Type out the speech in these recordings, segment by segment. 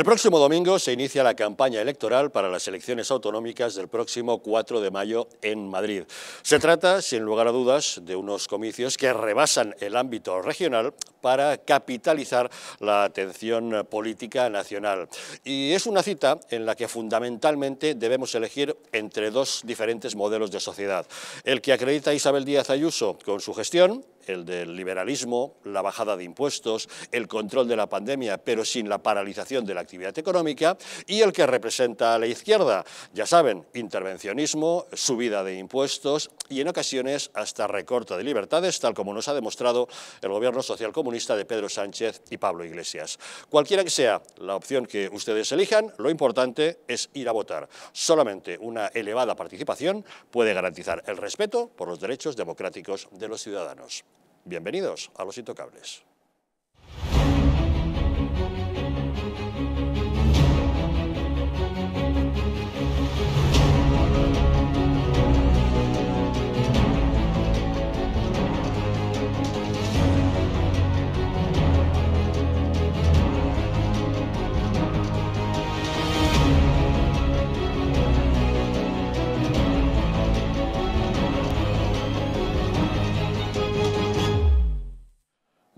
El próximo domingo se inicia la campaña electoral para las elecciones autonómicas del próximo 4 de mayo en Madrid. Se trata, sin lugar a dudas, de unos comicios que rebasan el ámbito regional para capitalizar la atención política nacional. Y es una cita en la que fundamentalmente debemos elegir entre dos diferentes modelos de sociedad. El que acredita Isabel Díaz Ayuso con su gestión, el del liberalismo, la bajada de impuestos, el control de la pandemia, pero sin la paralización de la actividad económica, y el que representa a la izquierda, ya saben, intervencionismo, subida de impuestos y en ocasiones hasta recorte de libertades, tal como nos ha demostrado el gobierno socialcomunista de Pedro Sánchez y Pablo Iglesias. Cualquiera que sea la opción que ustedes elijan, lo importante es ir a votar. Solamente una elevada participación puede garantizar el respeto por los derechos democráticos de los ciudadanos. Bienvenidos a Los Intocables.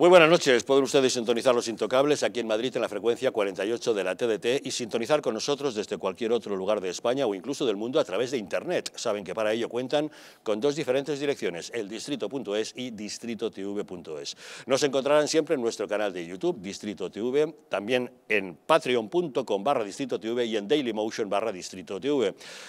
Muy buenas noches. Pueden ustedes sintonizar los intocables aquí en Madrid en la frecuencia 48 de la TDT y sintonizar con nosotros desde cualquier otro lugar de España o incluso del mundo a través de Internet. Saben que para ello cuentan con dos diferentes direcciones, el distrito.es y distritotv.es. Nos encontrarán siempre en nuestro canal de YouTube, Distrito TV, también en patreon.com barra y en Dailymotion barra.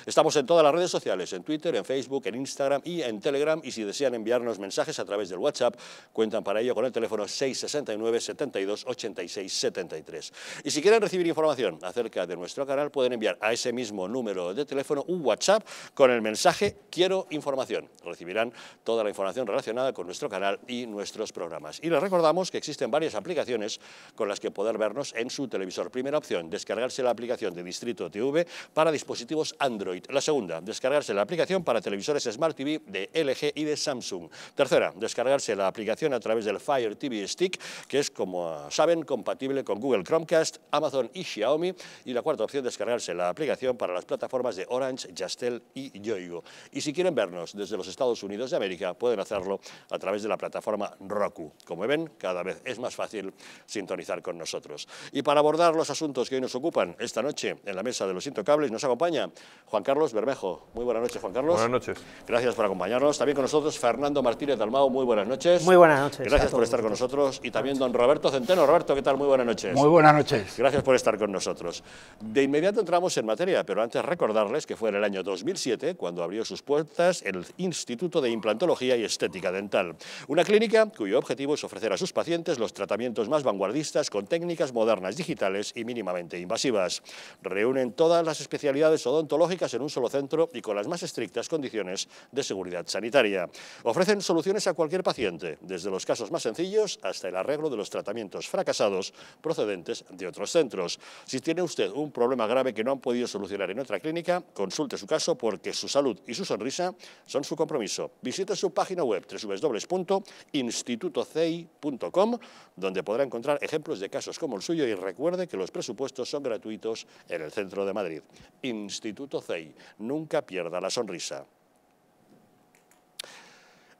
Estamos en todas las redes sociales, en Twitter, en Facebook, en Instagram y en Telegram y si desean enviarnos mensajes a través del WhatsApp, cuentan para ello con el teléfono 669 72 86 73. Y si quieren recibir información acerca de nuestro canal, pueden enviar a ese mismo número de teléfono un WhatsApp con el mensaje Quiero información. Recibirán toda la información relacionada con nuestro canal y nuestros programas. Y les recordamos que existen varias aplicaciones con las que poder vernos en su televisor. Primera opción, descargarse la aplicación de Distrito TV para dispositivos Android. La segunda, descargarse la aplicación para televisores Smart TV de LG y de Samsung. Tercera, descargarse la aplicación a través del Fire TV Stick, que es, como saben, compatible con Google Chromecast, Amazon y Xiaomi. Y la cuarta opción, descargarse la aplicación para las plataformas de Orange, Yastel y Yoigo. Y si quieren vernos desde los Estados Unidos de América, pueden hacerlo a través de la plataforma Roku. Como ven, cada vez es más fácil sintonizar con nosotros. Y para abordar los asuntos que hoy nos ocupan esta noche en la mesa de los intocables, nos acompaña Juan Carlos Bermejo. Muy buenas noches, Juan Carlos. Buenas noches. Gracias por acompañarnos. También con nosotros Fernando Martínez Dalmao. Muy buenas noches. Muy buenas noches. Gracias por estar con nosotros y también don Roberto Centeno. Roberto, ¿qué tal? Muy buenas noches. Muy buenas noches. Gracias por estar con nosotros. De inmediato entramos en materia, pero antes recordarles que fue en el año 2007 cuando abrió sus puertas el Instituto de Implantología y Estética Dental, una clínica cuyo objetivo es ofrecer a sus pacientes los tratamientos más vanguardistas con técnicas modernas, digitales y mínimamente invasivas. Reúnen todas las especialidades odontológicas en un solo centro y con las más estrictas condiciones de seguridad sanitaria. Ofrecen soluciones a cualquier paciente, desde los casos más sencillos hasta el arreglo de los tratamientos fracasados procedentes de otros centros. Si tiene usted un problema grave que no han podido solucionar en otra clínica, consulte su caso porque su salud y su sonrisa son su compromiso. Visite su página web www.institutocei.com donde podrá encontrar ejemplos de casos como el suyo y recuerde que los presupuestos son gratuitos en el centro de Madrid. Instituto CEI, nunca pierda la sonrisa.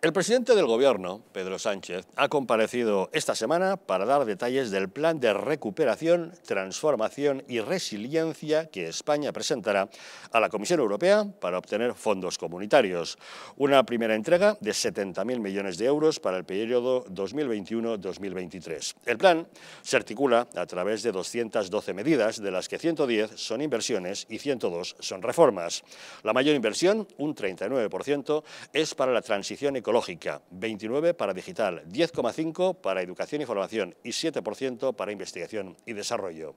El presidente del Gobierno, Pedro Sánchez, ha comparecido esta semana para dar detalles del plan de recuperación, transformación y resiliencia que España presentará a la Comisión Europea para obtener fondos comunitarios. Una primera entrega de 70.000 millones de euros para el periodo 2021-2023. El plan se articula a través de 212 medidas, de las que 110 son inversiones y 102 son reformas. La mayor inversión, un 39%, es para la transición ecológica 29% para digital, 10,5% para educación y formación y 7% para investigación y desarrollo.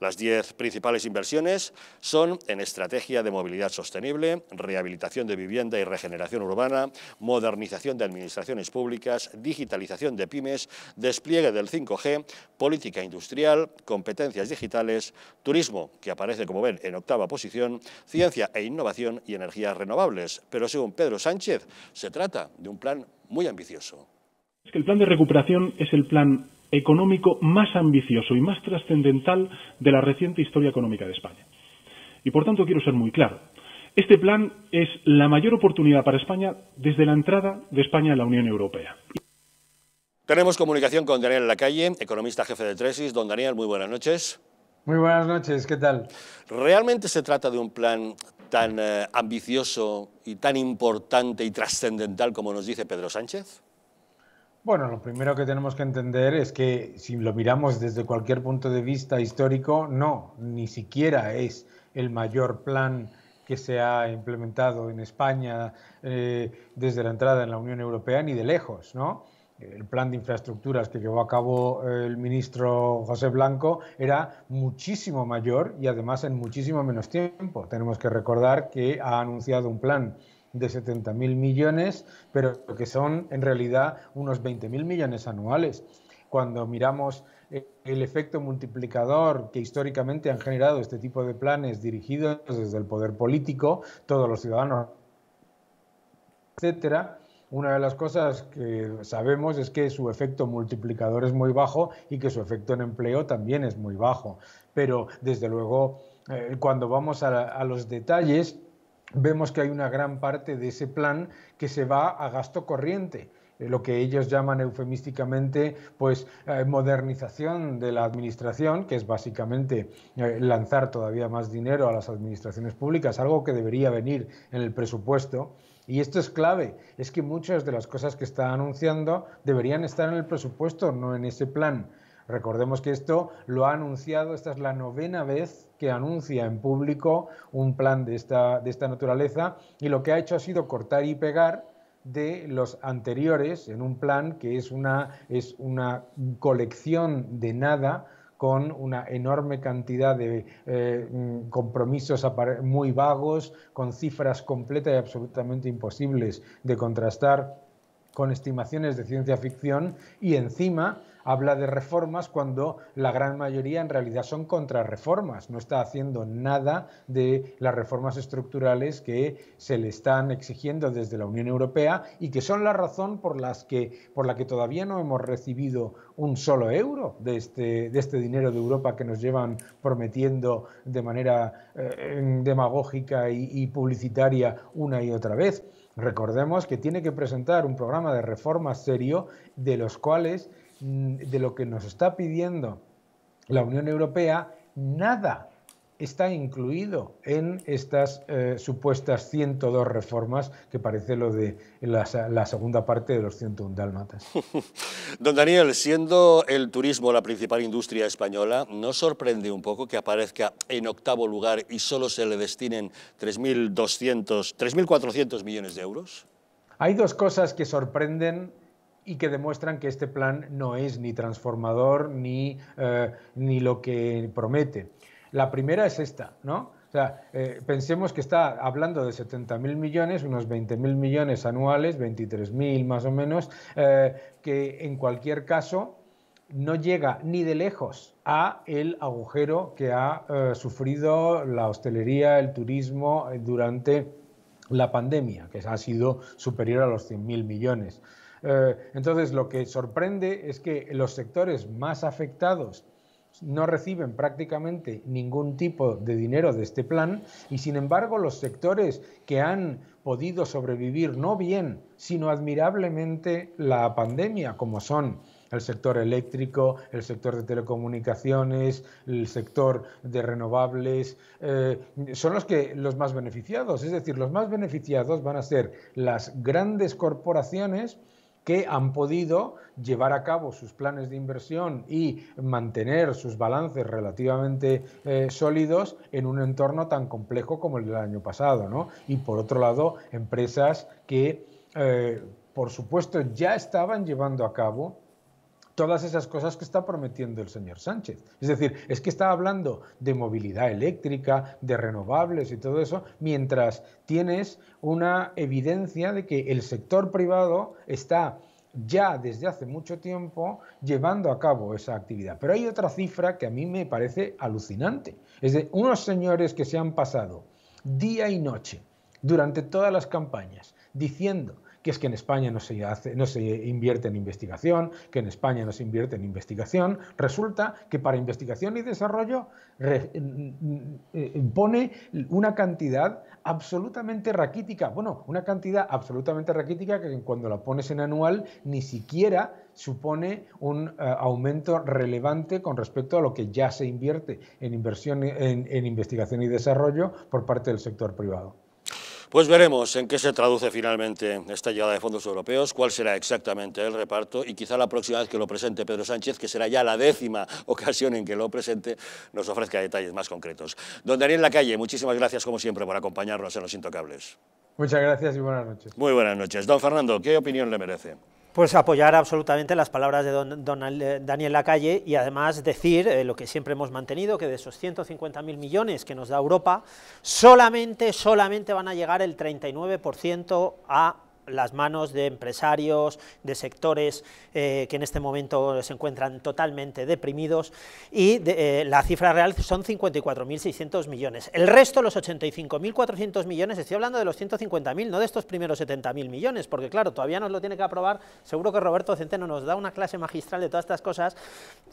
Las 10 principales inversiones son en estrategia de movilidad sostenible, rehabilitación de vivienda y regeneración urbana, modernización de administraciones públicas, digitalización de pymes, despliegue del 5G, política industrial, competencias digitales, turismo, que aparece, como ven, en octava posición, ciencia e innovación y energías renovables. Pero según Pedro Sánchez, se trata de un un plan muy ambicioso. Es que el plan de recuperación es el plan económico más ambicioso y más trascendental de la reciente historia económica de España. Y por tanto quiero ser muy claro. Este plan es la mayor oportunidad para España desde la entrada de España en la Unión Europea. Tenemos comunicación con Daniel Lacalle, economista jefe de Tresis. Don Daniel, muy buenas noches. Muy buenas noches, ¿qué tal? ¿Realmente se trata de un plan tan eh, ambicioso y tan importante y trascendental como nos dice Pedro Sánchez? Bueno, lo primero que tenemos que entender es que si lo miramos desde cualquier punto de vista histórico, no, ni siquiera es el mayor plan que se ha implementado en España eh, desde la entrada en la Unión Europea, ni de lejos, ¿no? El plan de infraestructuras que llevó a cabo el ministro José Blanco era muchísimo mayor y además en muchísimo menos tiempo. Tenemos que recordar que ha anunciado un plan de 70.000 millones, pero que son en realidad unos 20.000 millones anuales. Cuando miramos eh, el efecto multiplicador que históricamente han generado este tipo de planes dirigidos desde el poder político, todos los ciudadanos, etcétera, una de las cosas que sabemos es que su efecto multiplicador es muy bajo y que su efecto en empleo también es muy bajo. Pero desde luego, eh, cuando vamos a los detalles, vemos que hay una gran parte de ese plan que se va a gasto corriente eh, lo que ellos llaman eufemísticamente pues eh, modernización de la administración, que es básicamente lanzar todavía más dinero a las administraciones públicas, algo que debería venir en el presupuesto. Y esto es clave, es que muchas de las cosas que está anunciando deberían estar en el presupuesto, no en ese plan. Recordemos que esto lo ha anunciado, esta es la novena vez que anuncia en público un plan de esta, de esta naturaleza y lo que ha hecho ha sido cortar y pegar de los anteriores en un plan que es una, es una colección de nada con una enorme cantidad de eh, compromisos muy vagos, con cifras completas y absolutamente imposibles de contrastar con estimaciones de ciencia ficción y encima habla de reformas cuando la gran mayoría en realidad son contrarreformas, no está haciendo nada de las reformas estructurales que se le están exigiendo desde la Unión Europea y que son la razón por, las que, por la que todavía no hemos recibido un solo euro de este, de este dinero de Europa que nos llevan prometiendo de manera eh, demagógica y publicitaria una y otra vez. Recordemos que tiene que presentar un programa de reformas serio de los cuales Mm, de lo que nos está pidiendo la Unión Europea, nada está incluido en estas eh, supuestas 102 reformas que parece lo de la, segunda parte de los 101 dálmatas. Don Daniel, siendo el turismo la principal industria española, ¿no sorprende un poco que aparezca en octavo lugar y solo se le destinen 3.200, 3.400 millones de euros? Hay dos cosas que sorprenden y que demuestran que este plan no es ni transformador ni, eh, ni lo que promete. La primera es esta, ¿no? O sea, eh, pensemos que está hablando de 70.000 millones, unos 20.000 millones anuales, 23.000 más o menos, eh, que en cualquier caso no llega ni de lejos a el agujero que ha sufrido la hostelería, el turismo durante la pandemia, que ha sido superior a los 100.000 millones. Eh, entonces, lo que sorprende es que los sectores más afectados no reciben prácticamente ningún tipo de dinero de este plan y sin embargo los sectores que han podido sobrevivir no bien, sino admirablemente la pandemia, como son el sector eléctrico, el sector de telecomunicaciones, el sector de renovables, eh, son los, que, los más beneficiados. Es decir, los más beneficiados van a ser las grandes corporaciones que han podido llevar a cabo sus planes de inversión y mantener sus balances relativamente eh, sólidos en un entorno tan complejo como el del año pasado. ¿no? Y por otro lado, empresas que, eh, por supuesto, ya estaban llevando a cabo todas esas cosas que está prometiendo el señor Sánchez. Es decir, es que está hablando de movilidad eléctrica, de renovables y todo eso, mientras tienes una evidencia de que el sector privado está ya desde hace mucho tiempo llevando a cabo esa actividad. Pero hay otra cifra que a mí me parece alucinante. Es de unos señores que se han pasado día y noche durante todas las campañas diciendo que es que en España no se, hace, no se invierte en investigación, que en España no se invierte en investigación. Resulta que para investigación y desarrollo pone una cantidad absolutamente raquítica. Bueno, una cantidad absolutamente raquítica que cuando la pones en anual ni siquiera supone un eh, aumento relevante con respecto a lo que ya se invierte en inversión en investigación y desarrollo por parte del sector privado. Pues veremos en qué se traduce finalmente esta llegada de fondos europeos, cuál será exactamente el reparto y quizá la próxima vez que lo presente Pedro Sánchez, que será ya la décima ocasión en que lo presente, nos ofrezca detalles más concretos. Don Daniel Lacalle, muchísimas gracias como siempre por acompañarnos en Los Intocables. Muchas gracias y buenas noches. Muy buenas noches. Don Fernando, ¿qué opinión le merece? Pues apoyar absolutamente las palabras de don, Daniel Lacalle y además decir eh, lo que siempre hemos mantenido, que de esos 150.000 millones que nos da Europa, solamente, solamente van a llegar el 39% a las manos de empresarios, de sectores eh, que en este momento se encuentran totalmente deprimidos. Y eh, la cifra real son 54.600 millones. El resto, los 85.400 millones, estoy hablando de los 150.000, no de estos primeros 70.000 millones, porque claro, todavía nos lo tiene que aprobar, seguro que Roberto Centeno nos da una clase magistral de todas estas cosas.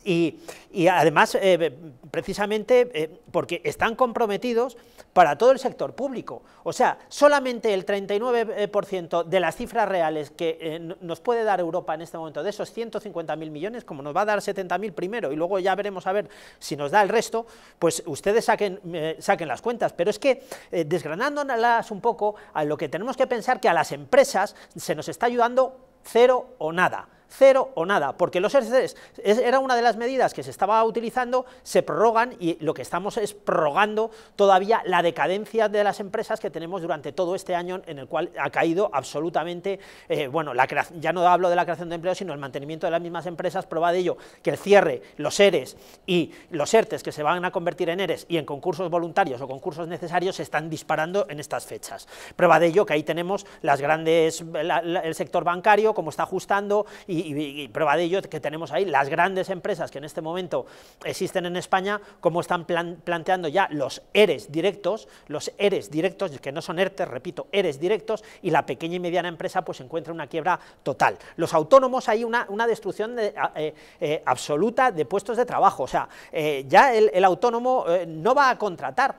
Y, además, eh, precisamente porque están comprometidos para todo el sector público, o sea, solamente el 39% de las cifras reales que eh, nos puede dar Europa en este momento, de esos 150.000 millones, como nos va a dar 70.000 primero y luego ya veremos a ver si nos da el resto, pues ustedes saquen, eh, saquen las cuentas. Pero es que, eh, desgranándolas un poco, a lo que tenemos que pensar que a las empresas se nos está ayudando cero o nada cero o nada, porque los ERTES era una de las medidas que se estaba utilizando, se prorrogan y lo que estamos es prorrogando todavía la decadencia de las empresas que tenemos durante todo este año en el cual ha caído absolutamente, eh, bueno, la ya no hablo de la creación de empleo, sino el mantenimiento de las mismas empresas, prueba de ello que el cierre, los ERES y los ERTES que se van a convertir en ERES y en concursos voluntarios o concursos necesarios se están disparando en estas fechas. Prueba de ello que ahí tenemos las grandes, el sector bancario, como está ajustando y y, prueba de ello que tenemos ahí las grandes empresas que en este momento existen en España, como están planteando ya los ERES directos, los ERES directos, que no son ERTES, repito, ERES directos, y la pequeña y mediana empresa pues encuentra una quiebra total. Los autónomos hay una, una destrucción eh, eh, absoluta de puestos de trabajo, o sea, eh, ya el, autónomo no va a contratar,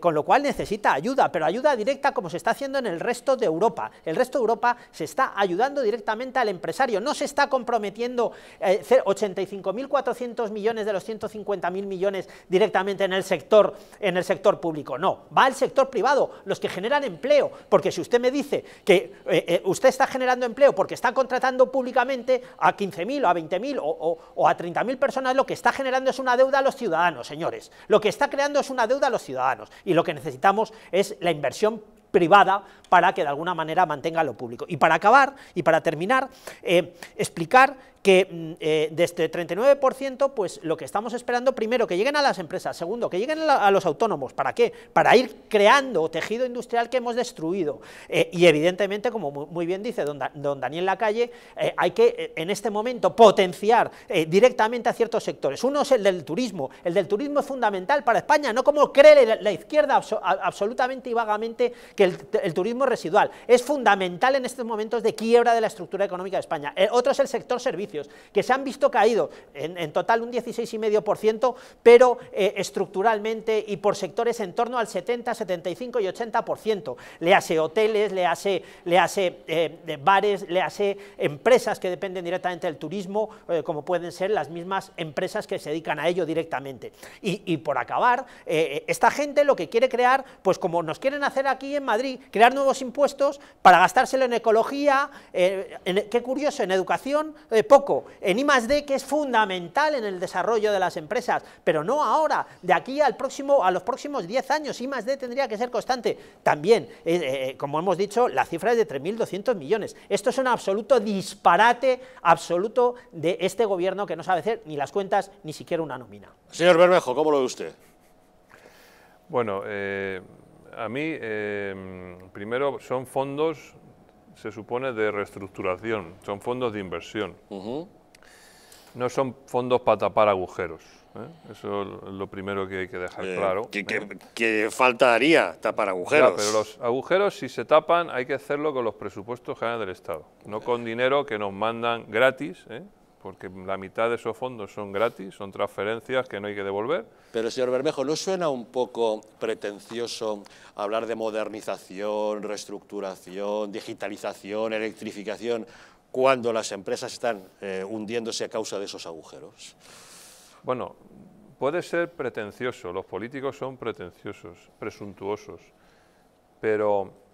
con lo cual necesita ayuda, pero ayuda directa como se está haciendo en el resto de Europa. El resto de Europa se está ayudando directamente al empresario, no se está está comprometiendo 85.400 eh, millones de los 150.000 millones directamente en el, sector, en el sector público. No, va al sector privado, los que generan empleo, porque si usted me dice que eh, eh, usted está generando empleo porque está contratando públicamente a 15.000 o a 20.000 o, o a 30.000 personas, lo que está generando es una deuda a los ciudadanos, señores. Lo que está creando es una deuda a los ciudadanos y lo que necesitamos es la inversión privada para que de alguna manera mantenga lo público. Y para acabar y para terminar, eh, explicar que mm, eh, de este 39%, pues lo que estamos esperando, primero, que lleguen a las empresas, segundo, que lleguen a, los autónomos, ¿para qué? Para ir creando tejido industrial que hemos destruido. Eh, y evidentemente, como muy, bien dice don, Daniel Lacalle, eh, hay que en este momento potenciar directamente a ciertos sectores. Uno es el del turismo, el del turismo es fundamental para España, no como cree la, izquierda absolutamente y vagamente que el, turismo es residual, es fundamental en estos momentos de quiebra de la estructura económica de España. otro es el sector servicios, que se han visto caídos en, total un 16,5%, pero eh, estructuralmente y por sectores en torno al 70, 75 y 80%. Le hace hoteles, le hace, le hace eh, bares, le hace empresas que dependen directamente del turismo, eh, como pueden ser las mismas empresas que se dedican a ello directamente. Y, por acabar, esta gente lo que quiere crear, pues como nos quieren hacer aquí en Madrid, crear nuevos impuestos para gastárselo en ecología, qué curioso, en educación, poco en I+.D., que es fundamental en el desarrollo de las empresas, pero no ahora, de aquí al próximo, a los próximos 10 años, I+.D. tendría que ser constante. También, eh, eh, como hemos dicho, la cifra es de 3.200 millones. Esto es un absoluto disparate absoluto de este gobierno que no sabe hacer ni las cuentas, ni siquiera una nómina. Señor Bermejo, ¿cómo lo ve usted? Bueno, eh, a mí, primero, son fondos se supone de reestructuración, son fondos de inversión. no son fondos para tapar agujeros. ¿eh? Eso es lo primero que hay que dejar Eh, claro. que, ¿eh? que- que faltaría tapar agujeros. Ya, pero los agujeros, si se tapan, hay que hacerlo con los presupuestos generales del Estado, no con dinero que nos mandan gratis, ¿eh? Porque la mitad de esos fondos son gratis, son transferencias que no hay que devolver. Pero, señor Bermejo, ¿no suena un poco pretencioso hablar de modernización, reestructuración, digitalización, electrificación, cuando las empresas están eh, hundiéndose a causa de esos agujeros? Bueno, puede ser pretencioso, los políticos son pretenciosos, presuntuosos, pero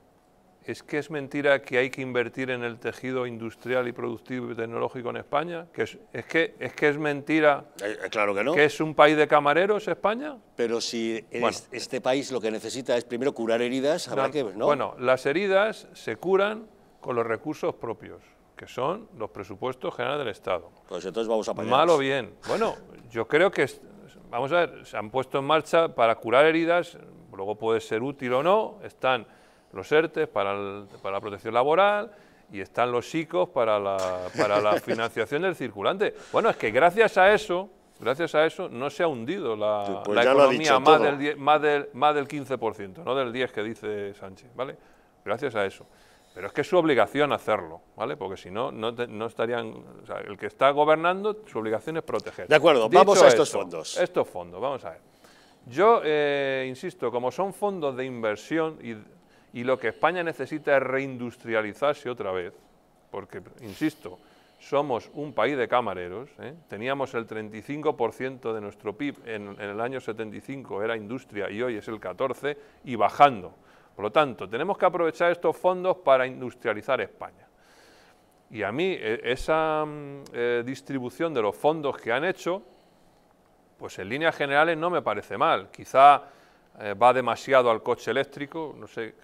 es que es mentira que hay que invertir en el tejido industrial y productivo y tecnológico en España, que es, es que es que es mentira Eh, eh, claro que no. que es un país de camareros España. Pero si es- este país lo que necesita es primero curar heridas, habrá No, que... ¿no? Bueno, las heridas se curan con los recursos propios, que son los presupuestos generales del Estado. Pues entonces vamos a Mal o bien. Bueno, yo creo que, vamos a ver, se han puesto en marcha para curar heridas, luego puede ser útil o no, están los ERTES para, el- para la protección laboral y están los ICOs para la, para la financiación del circulante. Bueno, es que gracias a eso, gracias a eso no se ha hundido la, Pues la economía más todo. del, más, del, más del 15%, no del 10% que dice Sánchez, ¿vale? Gracias a eso. Pero es que es su obligación hacerlo, ¿vale? Porque si no, no, te- no estarían... o sea, el que está gobernando, su obligación es proteger. De acuerdo, Dicho vamos a estos esto, fondos. Estos fondos, vamos a ver. Yo eh, insisto, como son fondos de inversión y, y lo que España necesita es reindustrializarse otra vez, porque, insisto, somos un país de camareros, ¿eh? teníamos el 35% de nuestro PIB en, el año 75, era industria, y hoy es el 14%, y bajando. Por lo tanto, tenemos que aprovechar estos fondos para industrializar España. Y a mí eh, esa mm, eh, distribución de los fondos que han hecho, pues en líneas generales no me parece mal. Quizá eh, va demasiado al coche eléctrico, no sé,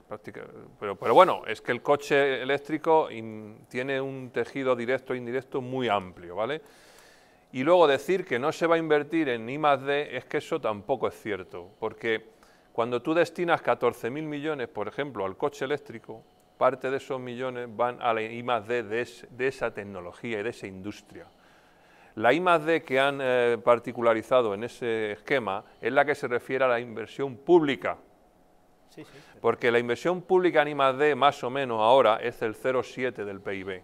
pero, pero bueno, es que el coche eléctrico tiene un tejido directo e indirecto muy amplio, ¿vale? Y luego decir que no se va a invertir en I D es que eso tampoco es cierto, porque cuando tú destinas 14.000 millones, por ejemplo, al coche eléctrico, parte de esos millones van a la I D de, es- de esa tecnología y de esa industria. La I D que han eh, particularizado en ese esquema es la que se refiere a la inversión pública, Sí, sí. porque la inversión pública en I más D más o menos ahora es el 0,7 del PIB,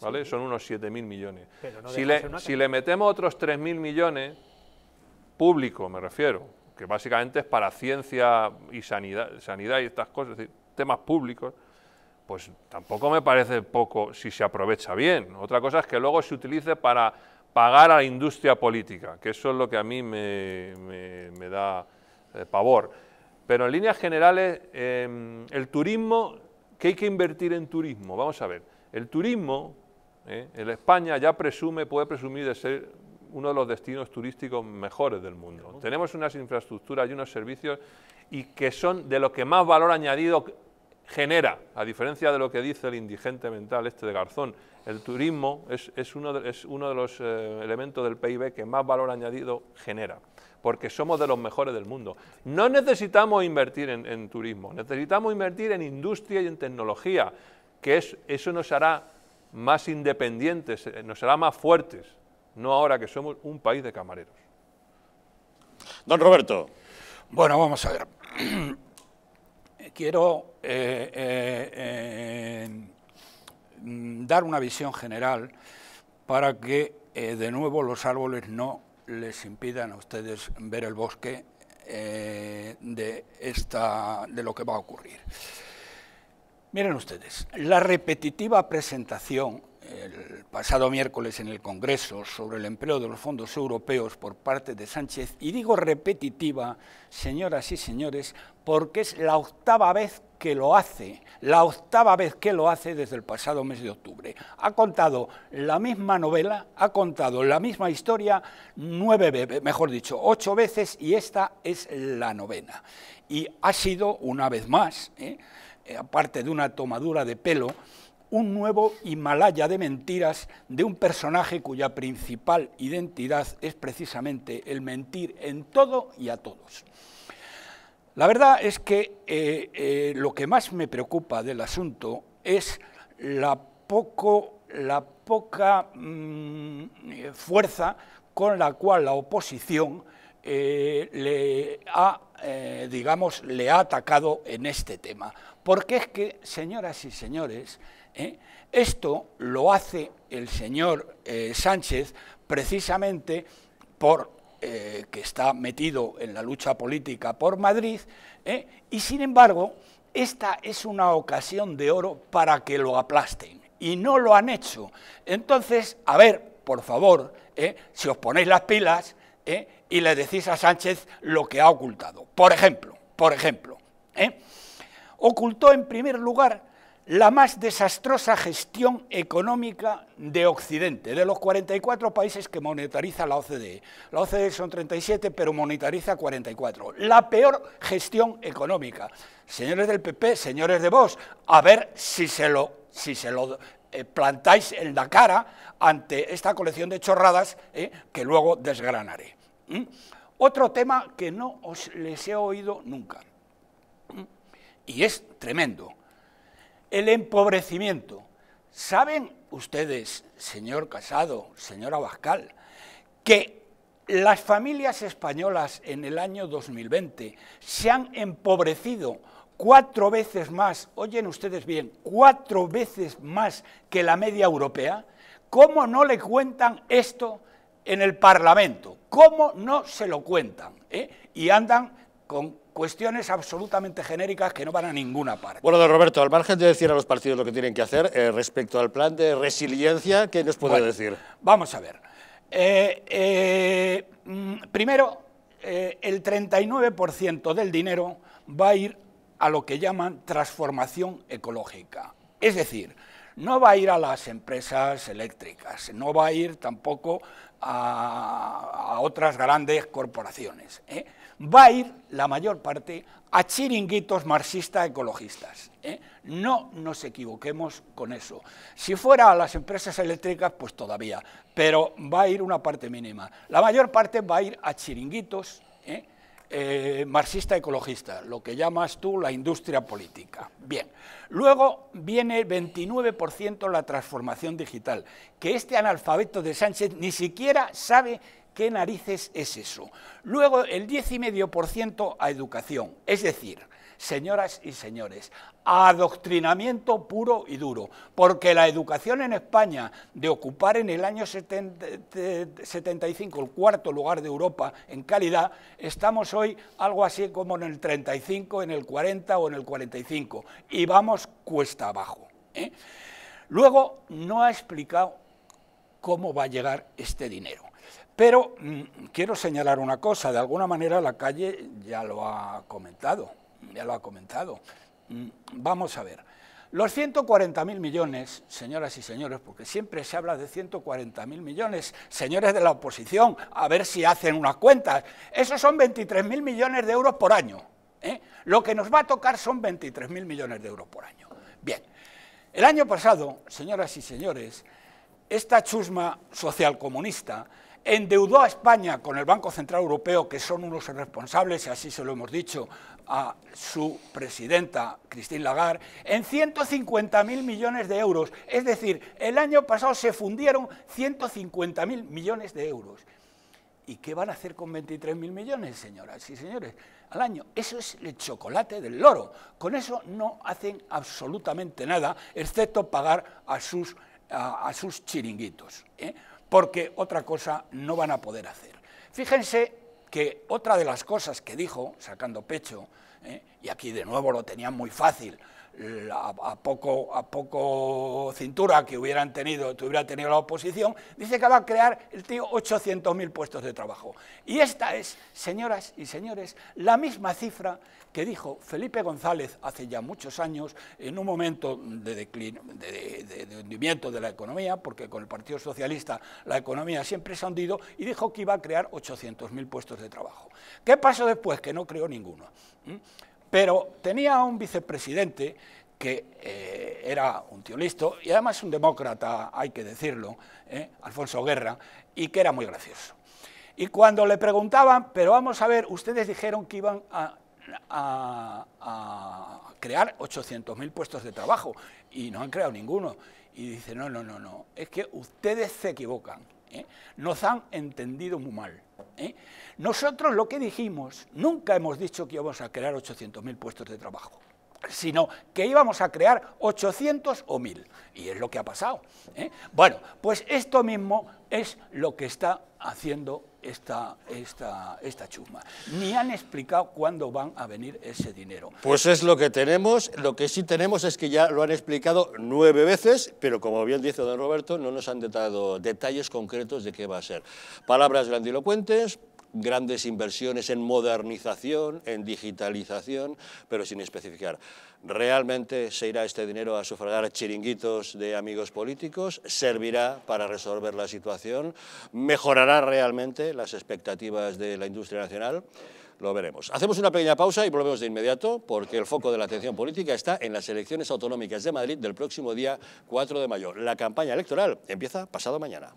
¿vale? Son unos 7.000 millones. No le, una si le metemos otros 3.000 millones, público me refiero, que básicamente es para ciencia y sanidad, sanidad y estas cosas, es decir, temas públicos, pues tampoco me parece poco si se aprovecha bien. Otra cosa es que luego se utilice para pagar a la industria política, que eso es lo que a mí me, me- me da eh, pavor. Pero en líneas generales, eh, el turismo, ¿qué hay que invertir en turismo? Vamos a ver, el turismo eh, en España ya presume, puede presumir de ser uno de los destinos turísticos mejores del mundo. Tenemos unas infraestructuras y unos servicios y que son de lo que más valor añadido genera, a diferencia de lo que dice el indigente mental este de Garzón, el turismo es, es uno, de, es uno de los eh, elementos del PIB que más valor añadido genera, porque somos de los mejores del mundo. No necesitamos invertir en, en turismo, necesitamos invertir en industria y en tecnología, que es, eso nos hará más independientes, eh, nos hará más fuertes, no ahora que somos un país de camareros. Don Roberto, Bueno, vamos a ver. Quiero eh, eh, mm, dar una visión general para que eh, de nuevo los árboles no les impidan a ustedes ver el bosque de, esta, de lo que va a ocurrir. Miren ustedes, la repetitiva presentación el pasado miércoles en el Congreso sobre el empleo de los fondos europeos por parte de Sánchez, y digo repetitiva, señoras y señores, porque es la octava vez que lo hace, la octava vez que lo hace desde el pasado mes de octubre. Ha contado la misma novela, ha contado la misma historia nueve veces, mejor dicho, ocho veces, y esta es la novena. Y ha sido, una vez más, ¿eh? Eh, aparte de una tomadura de pelo, un nuevo Himalaya de mentiras de un personaje cuya principal identidad es precisamente el mentir en todo y a todos. La verdad es que eh, eh, lo que más me preocupa del asunto es la poco, la poca mm, fuerza con la cual la oposición eh, le ha, digamos, le ha atacado en este tema. Porque es que, señoras y señores, esto lo hace el señor Sánchez precisamente por que está metido en la lucha política por Madrid, y sin embargo, esta es una ocasión de oro para que lo aplasten, y no lo han hecho. Entonces, a ver, por favor, si os ponéis las pilas, ¿eh? y le decís a Sánchez lo que ha ocultado. Por ejemplo, por ejemplo, ¿eh? ocultó en primer lugar la más desastrosa gestión económica de Occidente, de los 44 países que monetariza la OCDE. La OCDE son 37, pero monetariza 44. La peor gestión económica. Señores del PP, señores de Vox, a ver si se lo, si se lo eh, plantáis en la cara ante esta colección de chorradas que luego desgranaré. ¿Mm? Otro tema que no os les he oído nunca, ¿Mm? y es tremendo, el empobrecimiento. ¿Saben ustedes, señor Casado, señora Abascal, que las familias españolas en el año 2020 se han empobrecido cuatro veces más, oyen ustedes bien, cuatro veces más que la media europea? ¿Cómo no le cuentan esto en el Parlamento. ¿Cómo no se lo cuentan? Eh? Y andan con cuestiones absolutamente genéricas que no van a ninguna parte. Bueno, don Roberto, al margen de decir a los partidos lo que tienen que hacer, eh, respecto al plan de resiliencia, ¿qué nos puede decir? Vamos a ver. Eh, mm, primero, el 39% del dinero va a ir a lo que llaman transformación ecológica. Es decir, no va a ir a las empresas eléctricas, no va a ir tampoco a, otras grandes corporaciones. ¿eh? Va a ir la mayor parte a chiringuitos marxistas ecologistas. ¿eh? No nos equivoquemos con eso. Si fuera a las empresas eléctricas, pues todavía, pero va a ir una parte mínima. La mayor parte va a ir a chiringuitos ¿eh? Eh, marxista ecologista, lo que llamas tú la industria política. Bien, luego viene el 29% la transformación digital, que este analfabeto de Sánchez ni siquiera sabe qué narices es eso. Luego el 10,5% a educación, es decir, señoras y señores, adoctrinamiento puro y duro, porque la educación en España, de ocupar en el año 75 el cuarto lugar de Europa en calidad, estamos hoy algo así como en el 35, en el 40 o en el 45, y vamos cuesta abajo. ¿eh? Luego, no ha explicado cómo va a llegar este dinero. Pero mm, quiero señalar una cosa, de alguna manera la calle ya lo ha comentado ya lo ha comentado. Mm, vamos a ver. Los 140.000 millones, señoras y señores, porque siempre se habla de 140.000 millones, señores de la oposición, a ver si hacen unas cuentas, esos son 23.000 millones de euros por año. ¿eh? Lo que nos va a tocar son 23.000 millones de euros por año. Bien, el año pasado, señoras y señores, esta chusma socialcomunista endeudó a España con el Banco Central Europeo, que son unos responsables, y así se lo hemos dicho a su presidenta, Christine Lagarde, en 150.000 millones de euros. Es decir, el año pasado se fundieron 150.000 millones de euros. ¿Y qué van a hacer con 23.000 millones, señoras y señores, al año? Eso es el chocolate del loro. Con eso no hacen absolutamente nada, excepto pagar a sus, a, sus chiringuitos. ¿eh? Porque otra cosa no van a poder hacer. Fíjense que otra de las cosas que dijo, sacando pecho, ¿eh? y aquí de nuevo lo tenían muy fácil, a, poco, a poco cintura que hubieran tenido, hubiera tenido la oposición, dice que va a crear el tío 800.000 puestos de trabajo. Y esta es, señoras y señores, la misma cifra que dijo Felipe González hace ya muchos años, en un momento de, declin, de, hundimiento de la economía, porque con el Partido Socialista la economía siempre se ha hundido, y dijo que iba a crear 800.000 puestos de trabajo. ¿Qué pasó después? Que no creó ninguno. Pero tenía un vicepresidente que eh, era un tío listo y además un demócrata, hay que decirlo, ¿eh? Alfonso Guerra, y que era muy gracioso. Y cuando le preguntaban, pero vamos a ver, ustedes dijeron que iban a, a crear 800.000 puestos de trabajo y no han creado ninguno. y dice, no, no, no, no, es que ustedes se equivocan, ¿eh? nos han entendido muy mal. ¿eh? Nosotros lo que dijimos, nunca hemos dicho que íbamos a crear 800.000 puestos de trabajo sino que íbamos a crear 800 o 1000. Y es lo que ha pasado. ¿eh? Bueno, pues esto mismo es lo que está haciendo esta, esta, esta chusma. Ni han explicado cuándo van a venir ese dinero. Pues es lo que tenemos. Lo que sí tenemos es que ya lo han explicado nueve veces, pero como bien dice don Roberto, no nos han dado detalles concretos de qué va a ser. Palabras grandilocuentes, grandes inversiones en modernización, en digitalización, pero sin especificar. ¿Realmente se irá este dinero a sufragar chiringuitos de amigos políticos? ¿Servirá para resolver la situación? ¿Mejorará realmente las expectativas de la industria nacional? Lo veremos. Hacemos una pequeña pausa y volvemos de inmediato porque el foco de la atención política está en las elecciones autonómicas de Madrid del próximo día 4 de mayo. La campaña electoral empieza pasado mañana.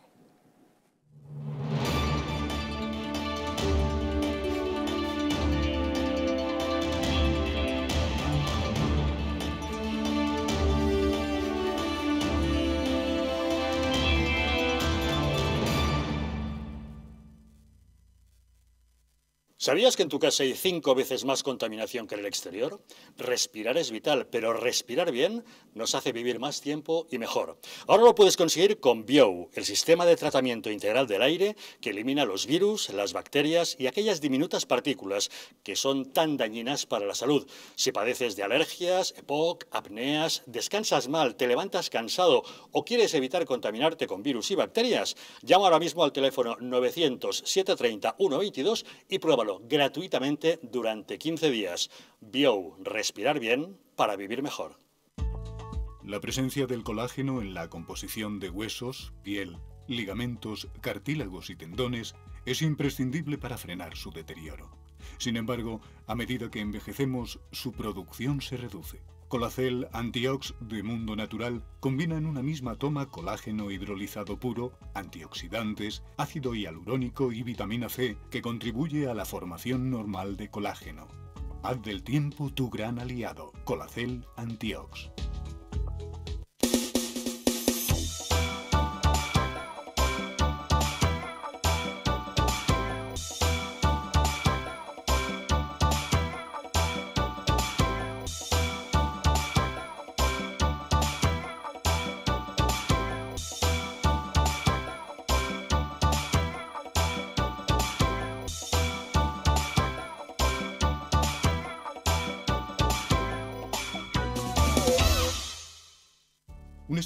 ¿Sabías que en tu casa hay cinco veces más contaminación que en el exterior? Respirar es vital, pero respirar bien nos hace vivir más tiempo y mejor. Ahora lo puedes conseguir con Bio, el sistema de tratamiento integral del aire que elimina los virus, las bacterias y aquellas diminutas partículas que son tan dañinas para la salud. Si padeces de alergias, EPOC, apneas, descansas mal, te levantas cansado o quieres evitar contaminarte con virus y bacterias, llama ahora mismo al teléfono 900 730 122 y pruébalo gratuitamente durante 15 días. Bio, respirar bien para vivir mejor. La presencia del colágeno en la composición de huesos, piel, ligamentos, cartílagos y tendones es imprescindible para frenar su deterioro. Sin embargo, a medida que envejecemos, su producción se reduce. Colacel Antiox de Mundo Natural combina en una misma toma colágeno hidrolizado puro, antioxidantes, ácido hialurónico y vitamina C que contribuye a la formación normal de colágeno. Haz del tiempo tu gran aliado. Colacel Antiox.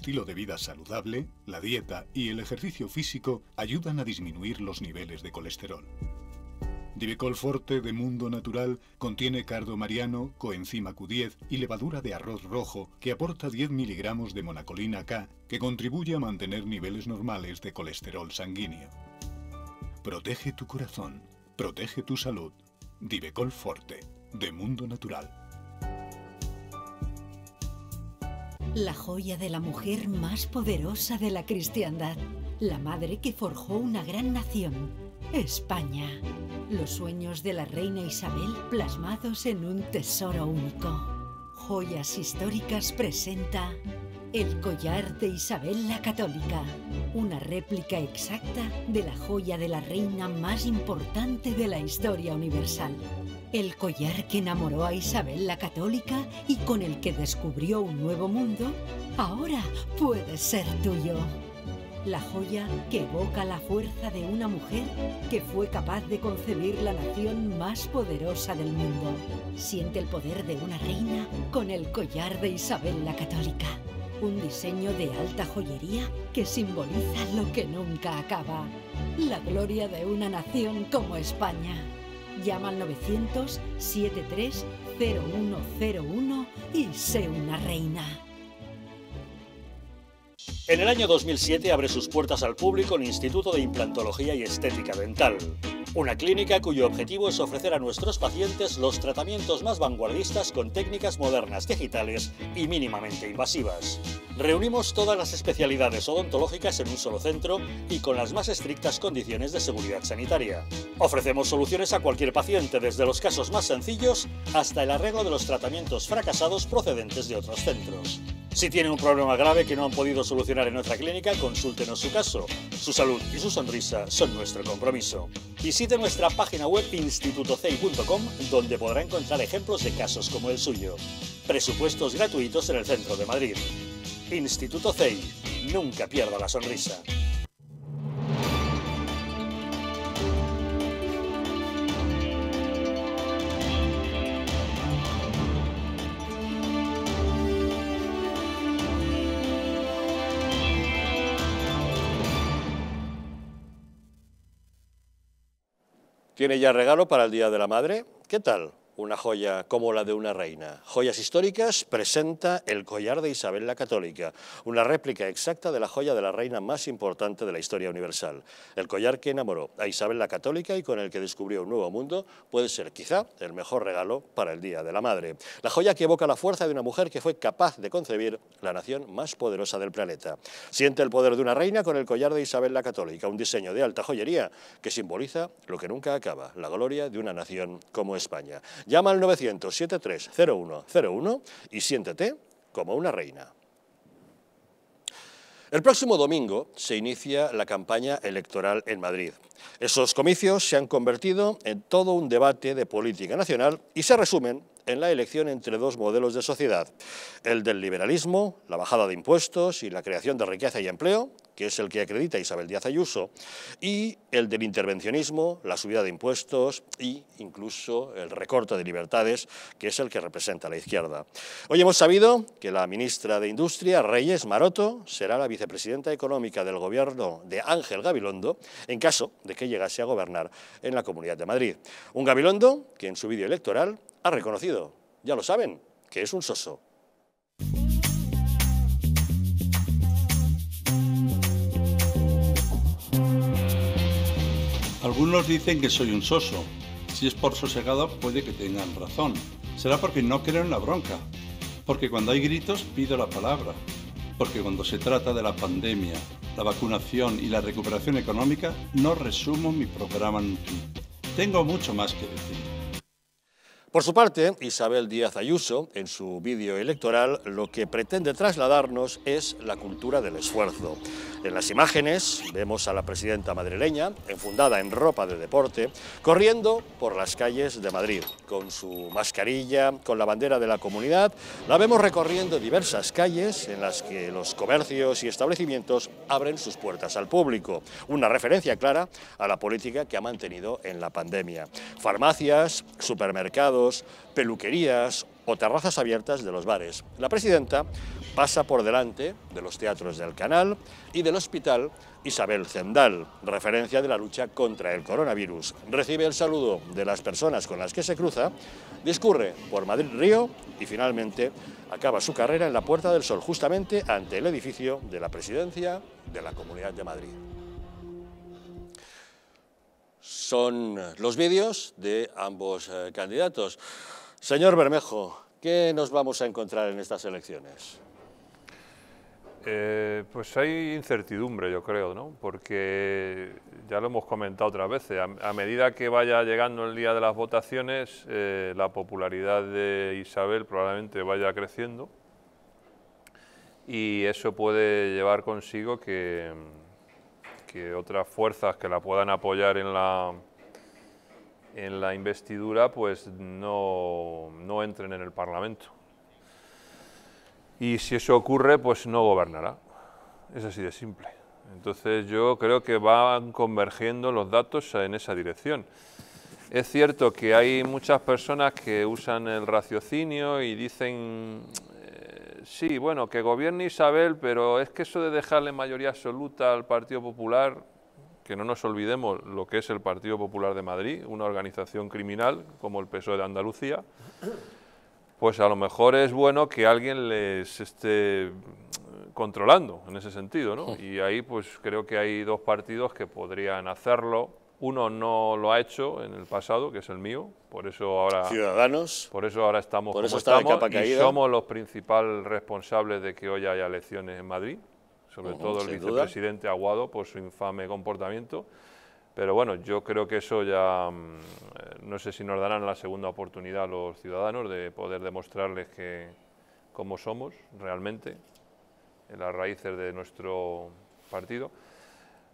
Estilo de vida saludable, la dieta y el ejercicio físico ayudan a disminuir los niveles de colesterol. Divecol Forte de Mundo Natural contiene cardo mariano, coenzima Q10 y levadura de arroz rojo que aporta 10 miligramos de monacolina K que contribuye a mantener niveles normales de colesterol sanguíneo. Protege tu corazón, protege tu salud. Divecol Forte de Mundo Natural. La joya de la mujer más poderosa de la cristiandad, la madre que forjó una gran nación, España. Los sueños de la reina Isabel plasmados en un tesoro único. Joyas Históricas presenta el collar de Isabel la Católica, una réplica exacta de la joya de la reina más importante de la historia universal. El collar que enamoró a Isabel la Católica y con el que descubrió un nuevo mundo, ahora puede ser tuyo. La joya que evoca la fuerza de una mujer que fue capaz de concebir la nación más poderosa del mundo. Siente el poder de una reina con el collar de Isabel la Católica. Un diseño de alta joyería que simboliza lo que nunca acaba. La gloria de una nación como España. Llama al 900-730101 y sé una reina. En el año 2007 abre sus puertas al público el Instituto de Implantología y Estética Dental, una clínica cuyo objetivo es ofrecer a nuestros pacientes los tratamientos más vanguardistas con técnicas modernas digitales y mínimamente invasivas. Reunimos todas las especialidades odontológicas en un solo centro y con las más estrictas condiciones de seguridad sanitaria. Ofrecemos soluciones a cualquier paciente, desde los casos más sencillos hasta el arreglo de los tratamientos fracasados procedentes de otros centros. Si tiene un problema grave que no han podido solucionar en otra clínica, consúltenos su caso. Su salud y su sonrisa son nuestro compromiso. Visite nuestra página web institutocei.com donde podrá encontrar ejemplos de casos como el suyo. Presupuestos gratuitos en el centro de Madrid. Instituto CEI. Nunca pierda la sonrisa. ¿Tiene ya regalo para el Día de la Madre? ¿Qué tal? Una joya como la de una reina. Joyas históricas presenta el collar de Isabel la Católica, una réplica exacta de la joya de la reina más importante de la historia universal. El collar que enamoró a Isabel la Católica y con el que descubrió un nuevo mundo puede ser quizá el mejor regalo para el Día de la Madre. La joya que evoca la fuerza de una mujer que fue capaz de concebir la nación más poderosa del planeta. Siente el poder de una reina con el collar de Isabel la Católica, un diseño de alta joyería que simboliza lo que nunca acaba, la gloria de una nación como España. Llama al 900-730101 y siéntete como una reina. El próximo domingo se inicia la campaña electoral en Madrid. Esos comicios se han convertido en todo un debate de política nacional y se resumen en la elección entre dos modelos de sociedad, el del liberalismo, la bajada de impuestos y la creación de riqueza y empleo, que es el que acredita Isabel Díaz Ayuso, y el del intervencionismo, la subida de impuestos e incluso el recorte de libertades, que es el que representa la izquierda. Hoy hemos sabido que la ministra de Industria, Reyes Maroto, será la vicepresidenta económica del gobierno de Ángel Gabilondo, en caso de que llegase a gobernar en la Comunidad de Madrid. Un Gabilondo que en su vídeo electoral ha reconocido, ya lo saben, que es un soso. Algunos dicen que soy un soso. Si es por sosegado puede que tengan razón. Será porque no creo en la bronca. Porque cuando hay gritos pido la palabra. Porque cuando se trata de la pandemia, la vacunación y la recuperación económica, no resumo mi programa en Tengo mucho más que decir. Por su parte, Isabel Díaz Ayuso, en su vídeo electoral, lo que pretende trasladarnos es la cultura del esfuerzo. En las imágenes vemos a la presidenta madrileña, enfundada en ropa de deporte, corriendo por las calles de Madrid, con su mascarilla, con la bandera de la comunidad. La vemos recorriendo diversas calles en las que los comercios y establecimientos abren sus puertas al público. Una referencia clara a la política que ha mantenido en la pandemia. Farmacias, supermercados, peluquerías o terrazas abiertas de los bares. La presidenta pasa por delante de los teatros del Canal y del Hospital Isabel Zendal, referencia de la lucha contra el coronavirus. Recibe el saludo de las personas con las que se cruza, discurre por Madrid-Río y finalmente acaba su carrera en la Puerta del Sol, justamente ante el edificio de la Presidencia de la Comunidad de Madrid. Son los vídeos de ambos eh, candidatos. Señor Bermejo, ¿qué nos vamos a encontrar en estas elecciones? Eh, pues hay incertidumbre, yo creo, ¿no? porque ya lo hemos comentado otras veces, a, medida que vaya llegando el día de las votaciones, eh, la popularidad de Isabel probablemente vaya creciendo y eso puede llevar consigo que, que otras fuerzas que la puedan apoyar en la, en la investidura pues no, no entren en el Parlamento. Y si eso ocurre, pues no gobernará. Es así de simple. Entonces yo creo que van convergiendo los datos en esa dirección. Es cierto que hay muchas personas que usan el raciocinio y dicen, eh, sí, bueno, que gobierne Isabel, pero es que eso de dejarle mayoría absoluta al Partido Popular, que no nos olvidemos lo que es el Partido Popular de Madrid, una organización criminal como el PSOE de Andalucía, pues a lo mejor es bueno que alguien les esté controlando en ese sentido, ¿no? Y ahí pues creo que hay dos partidos que podrían hacerlo. Uno no lo ha hecho en el pasado, que es el mío, por eso ahora Ciudadanos. Por eso ahora estamos por eso estamos y somos los principales responsables de que hoy haya elecciones en Madrid sobre todo el vicepresidente Aguado por su infame comportamiento. Pero bueno, yo creo que eso ya, mm, eh, no sé si nos darán la segunda oportunidad a los ciudadanos de poder demostrarles que como somos realmente, en las raíces de nuestro partido,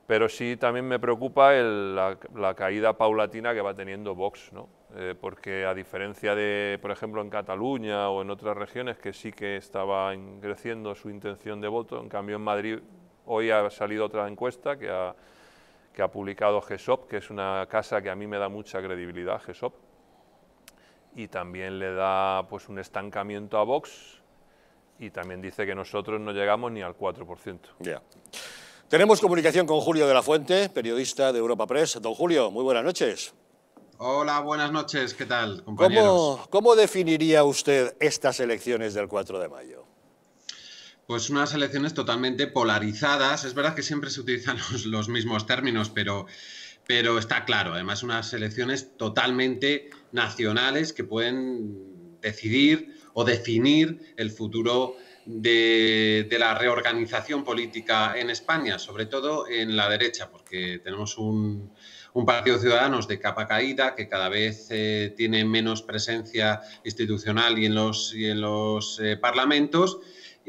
pero sí también me preocupa la, caída paulatina que va teniendo Vox, ¿no? Eh, porque a diferencia de, por ejemplo, en Cataluña o en otras regiones que sí que estaba creciendo su intención de voto, en cambio en Madrid hoy ha salido otra encuesta que ha, que ha publicado GESOP, que es una casa que a mí me da mucha credibilidad, GESOP, y también le da pues un estancamiento a Vox y también dice que nosotros no llegamos ni al 4%. Ya. Tenemos comunicación con Julio de la Fuente, periodista de Europa Press. Don Julio, muy buenas noches. Hola, buenas noches. ¿Qué tal, compañeros? ¿Cómo, cómo definiría usted estas elecciones del 4 de mayo? Pues unas elecciones totalmente polarizadas. Es verdad que siempre se utilizan los, mismos términos, pero, pero está claro. Además, unas elecciones totalmente nacionales que pueden decidir o definir el futuro de, la reorganización política en España, sobre todo en la derecha, porque tenemos un, partido de ciudadanos de capa caída que cada vez eh, tiene menos presencia institucional y en los, y en los eh, parlamentos.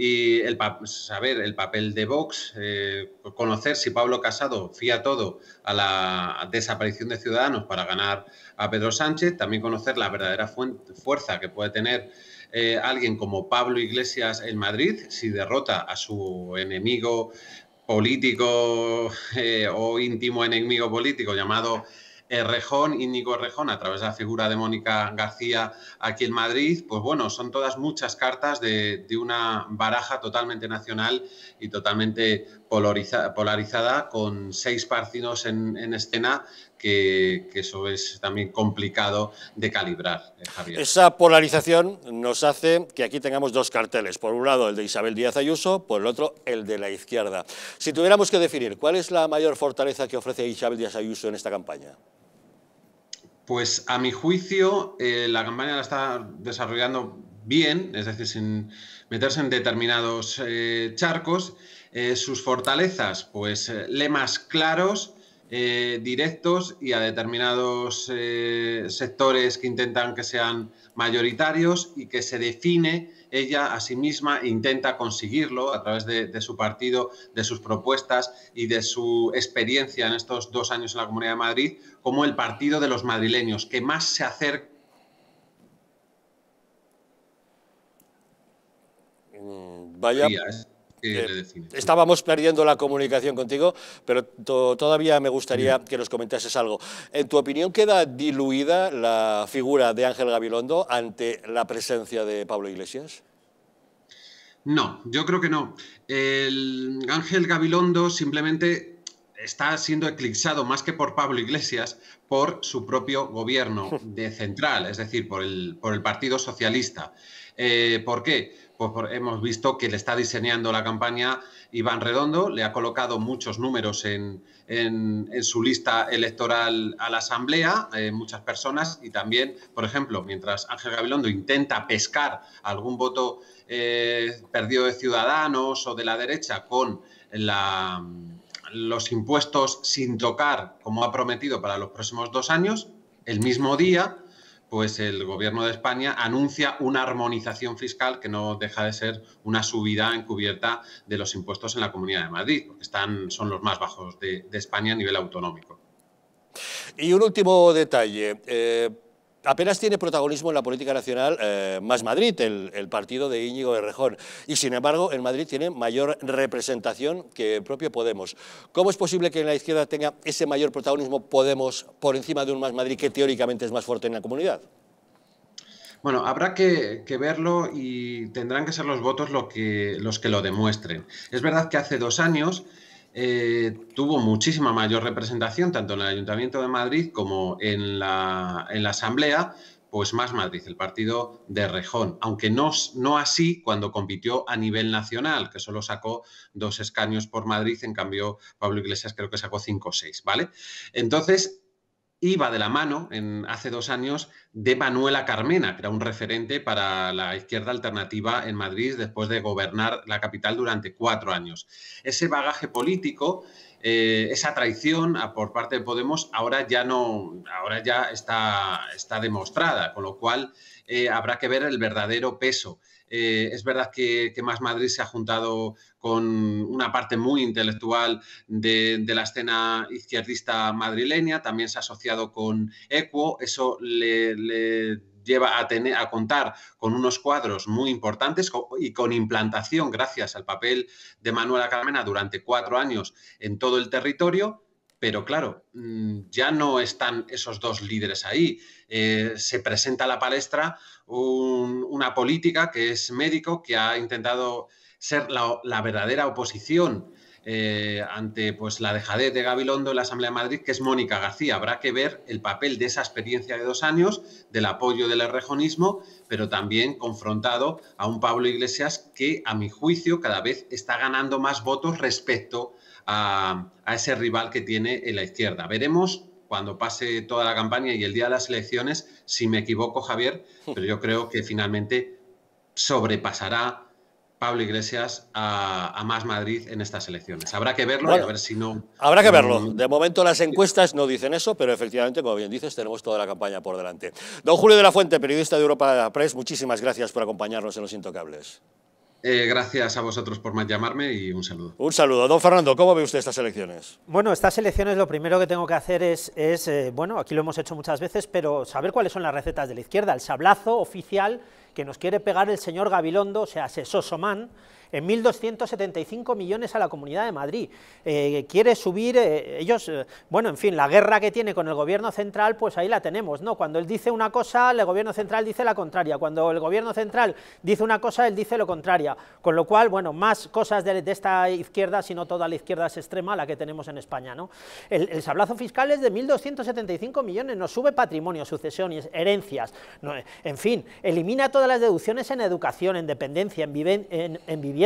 Y el saber el papel de Vox, eh, conocer si Pablo Casado fía todo a la desaparición de Ciudadanos para ganar a Pedro Sánchez, también conocer la verdadera fuerza que puede tener eh, alguien como Pablo Iglesias en Madrid, si derrota a su enemigo político eh, o íntimo enemigo político llamado Errejón, Íñigo Errejón, a través de la figura de Mónica García aquí en Madrid, pues bueno, son todas muchas cartas de, una baraja totalmente nacional y totalmente polarizada, con seis partidos en, escena, que, eso es también complicado de calibrar, eh, Javier. Esa polarización nos hace que aquí tengamos dos carteles, por un lado el de Isabel Díaz Ayuso, por el otro el de la izquierda. Si tuviéramos que definir, ¿cuál es la mayor fortaleza que ofrece Isabel Díaz Ayuso en esta campaña? Pues a mi juicio, eh, la campaña la está desarrollando bien, es decir, sin meterse en determinados eh, charcos. Eh, sus fortalezas, pues lemas claros, directos y a determinados sectores que intentan que sean mayoritarios y que se define ella a sí misma intenta conseguirlo a través de, su partido, de sus propuestas y de su experiencia en estos dos años en la Comunidad de Madrid como el partido de los madrileños, que más se acerca Eh, estábamos perdiendo la comunicación contigo, pero todavía me gustaría que nos comentases algo. ¿En tu opinión queda diluida la figura de Ángel Gabilondo ante la presencia de Pablo Iglesias? No, yo creo que no. El Ángel Gabilondo simplemente está siendo eclipsado más que por Pablo Iglesias, por su propio gobierno de central, es decir, por el, por el Partido Socialista. Eh, ¿Por qué? Pues hemos visto que le está diseñando la campaña Iván Redondo, le ha colocado muchos números en, su lista electoral a la Asamblea, eh, muchas personas, y también, por ejemplo, mientras Ángel Gabilondo intenta pescar algún voto eh, perdido de Ciudadanos o de la derecha con los impuestos sin tocar, como ha prometido para los próximos dos años, el mismo día pues el gobierno de España anuncia una armonización fiscal que no deja de ser una subida encubierta de los impuestos en la Comunidad de Madrid, porque están, son los más bajos de, España a nivel autonómico. Y un último detalle. Eh, apenas tiene protagonismo en la política nacional eh, Más Madrid, el, partido de Íñigo de Rejón, y sin embargo en Madrid tiene mayor representación que el propio Podemos. ¿Cómo es posible que en la izquierda tenga ese mayor protagonismo Podemos por encima de un Más Madrid que teóricamente es más fuerte en la comunidad? Bueno, habrá que, verlo y tendrán que ser los votos los que lo demuestren. Es verdad que hace dos años eh, tuvo muchísima mayor representación tanto en el Ayuntamiento de Madrid como en la, en la Asamblea, pues más Madrid, el partido de Rejón, aunque no, no así cuando compitió a nivel nacional, que solo sacó dos escaños por Madrid, en cambio Pablo Iglesias creo que sacó cinco o seis, ¿vale? Entonces, iba de la mano en, hace dos años de Manuela Carmena, que era un referente para la izquierda alternativa en Madrid después de gobernar la capital durante cuatro años. Ese bagaje político, eh, esa traición por parte de Podemos ahora ya no, ahora ya está, está demostrada, con lo cual eh, habrá que ver el verdadero peso Eh, es verdad que, Más Madrid se ha juntado con una parte muy intelectual de, la escena izquierdista madrileña, también se ha asociado con Equo, eso le, lleva a, tener, a contar con unos cuadros muy importantes y con implantación gracias al papel de Manuela Carmena durante cuatro años en todo el territorio pero claro, mm, ya no están esos dos líderes ahí. Eh, se presenta a la palestra una política que es médico, que ha intentado ser la, verdadera oposición eh, ante pues, la dejadez de Gabilondo en la Asamblea de Madrid, que es Mónica García. Habrá que ver el papel de esa experiencia de dos años, del apoyo del rejonismo, pero también confrontado a un Pablo Iglesias que, a mi juicio, cada vez está ganando más votos respecto a, ese rival que tiene en la izquierda. Veremos cuando pase toda la campaña y el día de las elecciones, si me equivoco, Javier, pero yo creo que finalmente sobrepasará Pablo Iglesias a, Más Madrid en estas elecciones. Habrá que verlo y a ver si no. Habrá que verlo. De momento las encuestas no dicen eso, pero efectivamente, como bien dices, tenemos toda la campaña por delante. Don Julio de la Fuente, periodista de Europa Press, muchísimas gracias por acompañarnos en Los Intocables. Eh, gracias a vosotros por llamarme y un saludo. Un saludo. Don Fernando, ¿cómo ve usted estas elecciones? Bueno, estas elecciones lo primero que tengo que hacer es, eh, bueno, aquí lo hemos hecho muchas veces, pero saber cuáles son las recetas de la izquierda. El sablazo oficial que nos quiere pegar el señor Gabilondo, o sea, Sosomán, en 1.275 millones a la Comunidad de Madrid. Eh, quiere subir, eh, ellos, eh, bueno, en fin, la guerra que tiene con el gobierno central, pues ahí la tenemos, ¿no? Cuando él dice una cosa, el gobierno central dice la contraria, cuando el gobierno central dice una cosa, él dice lo contraria, con lo cual, bueno, más cosas de, esta izquierda, sino toda la izquierda es extrema, la que tenemos en España, ¿no? El, sablazo fiscal es de 1.275 millones, nos sube patrimonio, sucesiones, herencias, en fin, elimina todas las deducciones en educación, en dependencia, en, en, en vivienda,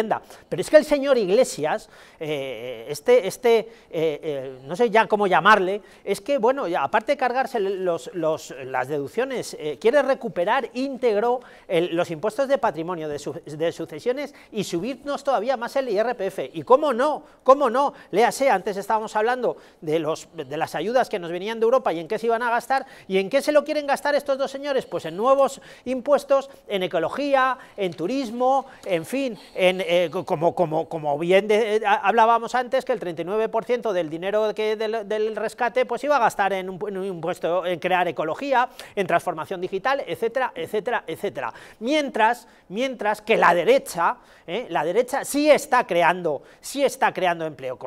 pero es que el señor Iglesias, eh, este, este eh, eh, no sé ya cómo llamarle, es que, bueno, aparte de cargarse los, las deducciones, quiere recuperar íntegro los impuestos de patrimonio, de, sucesiones y subirnos todavía más el IRPF. Y cómo no, cómo no, léase, antes estábamos hablando de, los, de las ayudas que nos venían de Europa y en qué se iban a gastar, y en qué se lo quieren gastar estos dos señores, pues en nuevos impuestos, en ecología, en turismo, en fin, en, eh, como, como, como, bien eh, hablábamos antes, que el 39% del dinero que, del, rescate pues iba a gastar en un, impuesto, en crear ecología, en transformación digital, etcétera, etcétera, etcétera. Mientras, mientras que la derecha, eh, la derecha sí está creando, sí está creando empleo.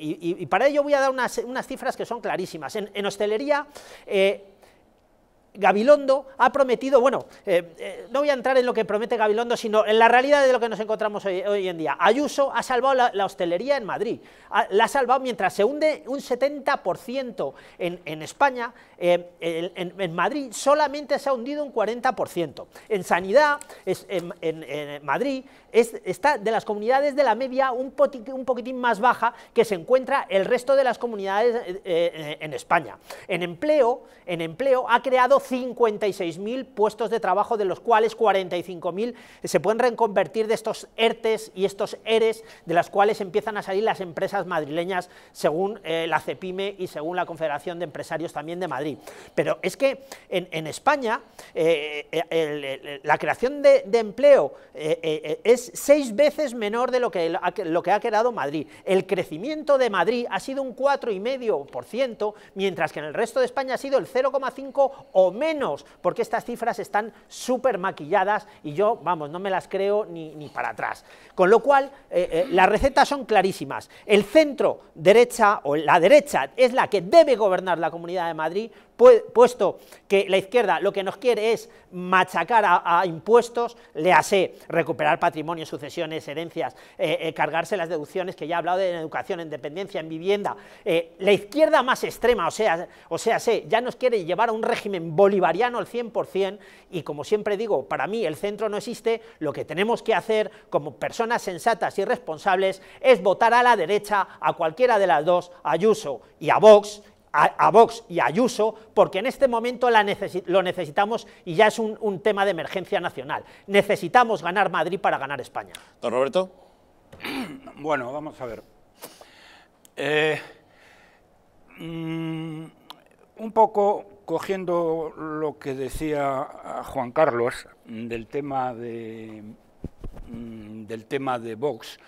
y, para ello voy a dar unas, cifras que son clarísimas. En, en hostelería, Gabilondo ha prometido, bueno, eh, eh, no voy a entrar en lo que promete Gabilondo, sino en la realidad de lo que nos encontramos hoy, en día. Ayuso ha salvado la, hostelería en Madrid, la ha salvado mientras se hunde un 70% en, España, eh, en, Madrid solamente se ha hundido un 40%. En sanidad, en, Madrid, está de las comunidades de la media un, un, poquitín más baja que se encuentra el resto de las comunidades en España. En empleo, en empleo ha creado 56.000 puestos de trabajo, de los cuales 45.000 se pueden reconvertir de estos ERTES y estos ERES, de las cuales empiezan a salir las empresas madrileñas, según eh, la CEPIME y según la Confederación de Empresarios también de Madrid. Pero es que en, España eh, eh, la creación de, empleo es seis veces menor de lo que, lo que ha creado Madrid. El crecimiento de Madrid ha sido un 4,5%, mientras que en el resto de España ha sido el 0,5 o menos, porque estas cifras están súper maquilladas y yo, vamos, no me las creo ni, ni para atrás. Con lo cual, eh, eh, las recetas son clarísimas. El centro derecha o la derecha es la que debe gobernar la Comunidad de Madrid, puesto que la izquierda lo que nos quiere es machacar a, impuestos, le hace recuperar patrimonio, sucesiones, herencias, eh, cargarse las deducciones, que ya he hablado de educación, en dependencia, en vivienda. la izquierda más extrema, o sea, o sea, ya nos quiere llevar a un régimen bolivariano al 100%, y como siempre digo, para mí el centro no existe, lo que tenemos que hacer como personas sensatas y responsables es votar a la derecha, a cualquiera de las dos, a Ayuso y a Vox, a, Vox y a Ayuso, porque en este momento la lo necesitamos y ya es un, tema de emergencia nacional. Necesitamos ganar Madrid para ganar España. Don Roberto. Bueno, vamos a ver. Eh, mm, un poco cogiendo lo que decía Juan Carlos del tema de, mm, del tema de Vox,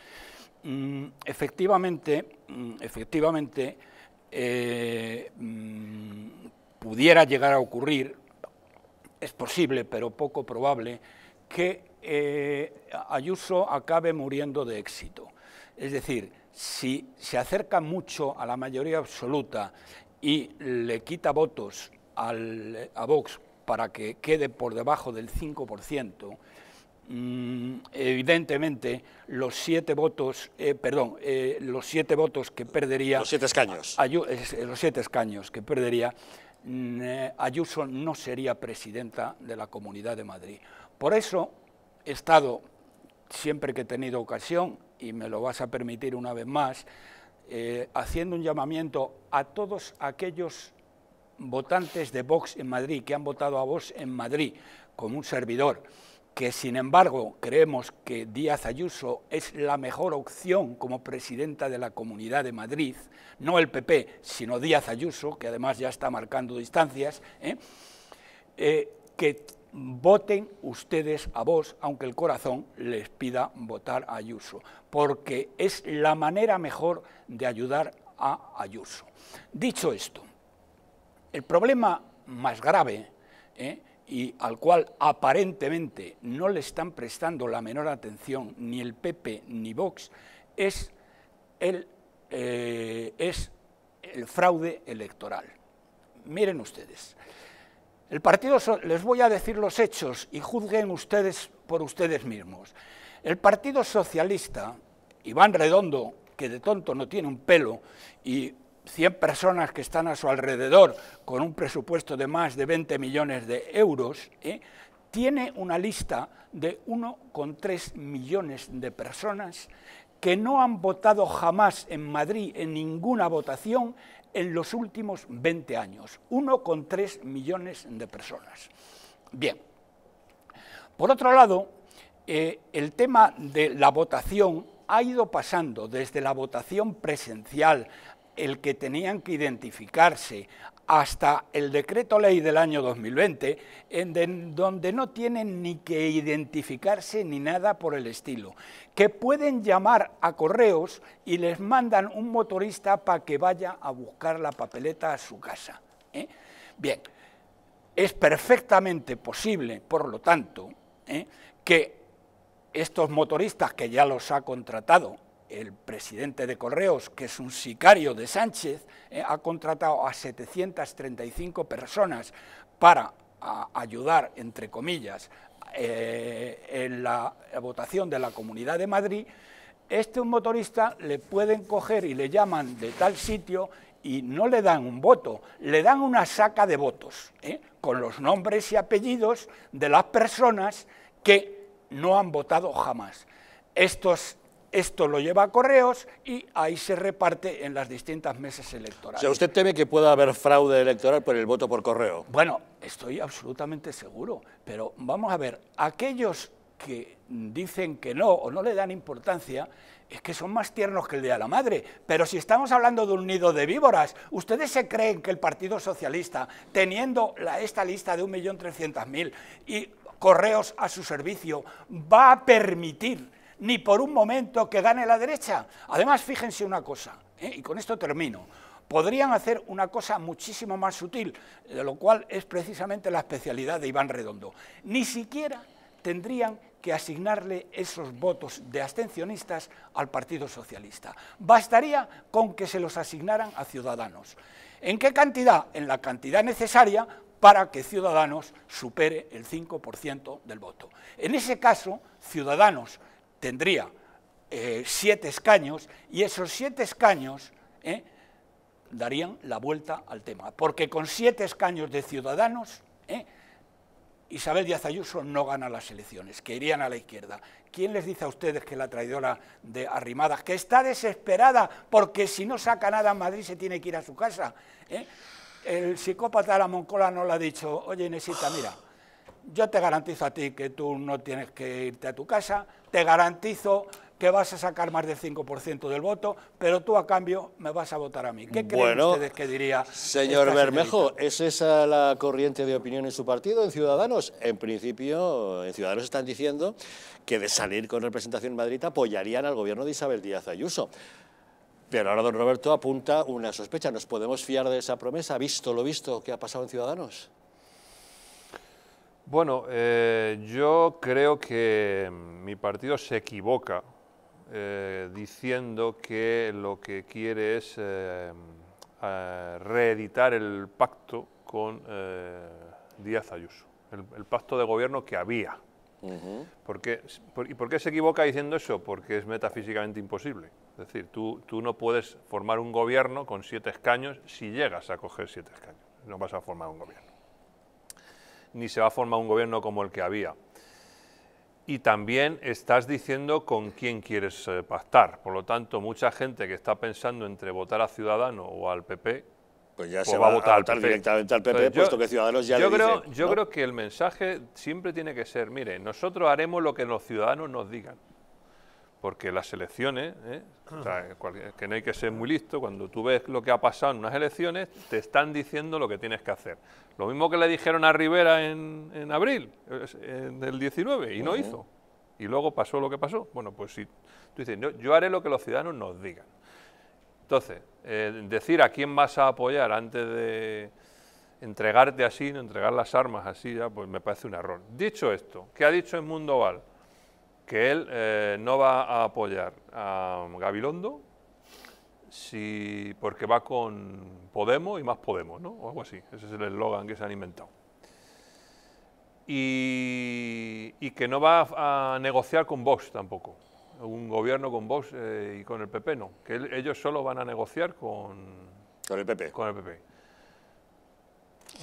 mm, efectivamente, mm, efectivamente eh, pudiera llegar a ocurrir, es posible pero poco probable, que eh, Ayuso acabe muriendo de éxito. Es decir, si se acerca mucho a la mayoría absoluta y le quita votos a Vox para que quede por debajo del 5%, mm, evidentemente los siete votos, eh, perdón, eh, los siete votos que perdería... Los siete escaños. los siete escaños que perdería, mm, Ayuso no sería presidenta de la Comunidad de Madrid. Por eso he estado, siempre que he tenido ocasión, y me lo vas a permitir una vez más, eh, haciendo un llamamiento a todos aquellos votantes de Vox en Madrid, que han votado a Vox en Madrid como un servidor, que sin embargo creemos que Díaz Ayuso es la mejor opción como presidenta de la Comunidad de Madrid, no el PP, sino Díaz Ayuso, que además ya está marcando distancias, ¿eh? Eh, que voten ustedes a vos, aunque el corazón les pida votar a Ayuso, porque es la manera mejor de ayudar a Ayuso. Dicho esto, el problema más grave, ¿eh? Y al cual aparentemente no le están prestando la menor atención ni el PP ni Vox, es el, eh, es el fraude electoral. Miren ustedes, el partido, les voy a decir los hechos y juzguen ustedes por ustedes mismos. El Partido Socialista, Iván Redondo, que de tonto no tiene un pelo, y 100 personas que están a su alrededor con un presupuesto de más de 20 millones de euros, ¿eh? tiene una lista de 1,3 millones de personas que no han votado jamás en Madrid en ninguna votación en los últimos 20 años, 1,3 millones de personas. Bien, por otro lado, eh, el tema de la votación ha ido pasando desde la votación presencial, el que tenían que identificarse, hasta el decreto ley del año 2020, en donde no tienen ni que identificarse ni nada por el estilo, que pueden llamar a correos y les mandan un motorista para que vaya a buscar la papeleta a su casa. ¿eh? Bien, es perfectamente posible, por lo tanto, ¿eh? que estos motoristas que ya los ha contratado el presidente de Correos, que es un sicario de Sánchez, eh, ha contratado a 735 personas para ayudar, entre comillas, eh, en la votación de la Comunidad de Madrid, este un motorista le pueden coger y le llaman de tal sitio y no le dan un voto, le dan una saca de votos, ¿eh? con los nombres y apellidos de las personas que no han votado jamás. Estos esto lo lleva a correos y ahí se reparte en las distintas mesas electorales. O sea, ¿usted teme que pueda haber fraude electoral por el voto por correo? Bueno, estoy absolutamente seguro, pero vamos a ver, aquellos que dicen que no o no le dan importancia, es que son más tiernos que el Día de la Madre. Pero si estamos hablando de un nido de víboras, ¿ustedes se creen que el Partido Socialista, teniendo esta lista de 1.300.000 y correos a su servicio, va a permitir ni por un momento que gane la derecha. Además, fíjense una cosa, ¿eh? y con esto termino, podrían hacer una cosa muchísimo más sutil, de lo cual es precisamente la especialidad de Iván Redondo. Ni siquiera tendrían que asignarle esos votos de abstencionistas al Partido Socialista. Bastaría con que se los asignaran a Ciudadanos. ¿En qué cantidad? En la cantidad necesaria para que Ciudadanos supere el 5% del voto. En ese caso, Ciudadanos tendría eh, siete escaños y esos siete escaños eh, darían la vuelta al tema. Porque con siete escaños de ciudadanos, eh, Isabel Díaz Ayuso no gana las elecciones, que irían a la izquierda. ¿Quién les dice a ustedes que la traidora de Arrimadas, que está desesperada porque si no saca nada en Madrid se tiene que ir a su casa? El psicópata de la Moncola no le ha dicho, oye Inesita, mira, yo te garantizo a ti que tú no tienes que irte a tu casa, te garantizo que vas a sacar más del 5% del voto, pero tú a cambio me vas a votar a mí. ¿Qué creen Bueno, ustedes que diría Señor Bermejo? ¿es esa la corriente de opinión en su partido, en Ciudadanos? En principio, en Ciudadanos están diciendo que de salir con representación en Madrid apoyarían al gobierno de Isabel Díaz Ayuso. Pero ahora don Roberto apunta una sospecha. ¿Nos podemos fiar de esa promesa, visto lo visto que ha pasado en Ciudadanos? Bueno, eh, yo creo que mi partido se equivoca eh, diciendo que lo que quiere es eh, eh, reeditar el pacto con Díaz Ayuso, el, el pacto de gobierno que había. ¿Por qué, por- ¿Y por qué se equivoca diciendo eso? Porque es metafísicamente imposible. Es decir, tú, tú no puedes formar un gobierno con siete escaños si llegas a coger siete escaños. No vas a formar un gobierno. Ni se va a formar un gobierno como el que había. Y también estás diciendo con quién quieres eh, pactar. Por lo tanto, mucha gente que está pensando entre votar a Ciudadano o al PP, Pues ya pues se va va a votar al PP. directamente al PP, Entonces, yo- puesto que Ciudadanos ya yo le creo, dice, Yo ¿no? creo que el mensaje siempre tiene que ser, mire, nosotros haremos lo que los ciudadanos nos digan. Porque las elecciones, ¿eh? O sea, que no hay que ser muy listo, cuando tú ves lo que ha pasado en unas elecciones, te están diciendo lo que tienes que hacer. Lo mismo que le dijeron a Rivera en, en abril en del 19 y no hizo. Y luego pasó lo que pasó. Bueno, pues si tú dices, "No, yo haré lo que los ciudadanos nos digan. Entonces, eh, decir a quién vas a apoyar antes de entregarte así, no entregar las armas así, ya, pues me parece un error. Dicho esto, ¿qué ha dicho Edmundo Val? Que él eh, no va a apoyar a Gabilondo si, porque va con Podemos y más Podemos, ¿no? O algo así. Ese es el eslogan que se han inventado. Y, y que no va a negociar con Vox tampoco. Un gobierno con Vox eh, y con el PP no. Que él- ellos solo van a negociar con, Con el PP. con el PP.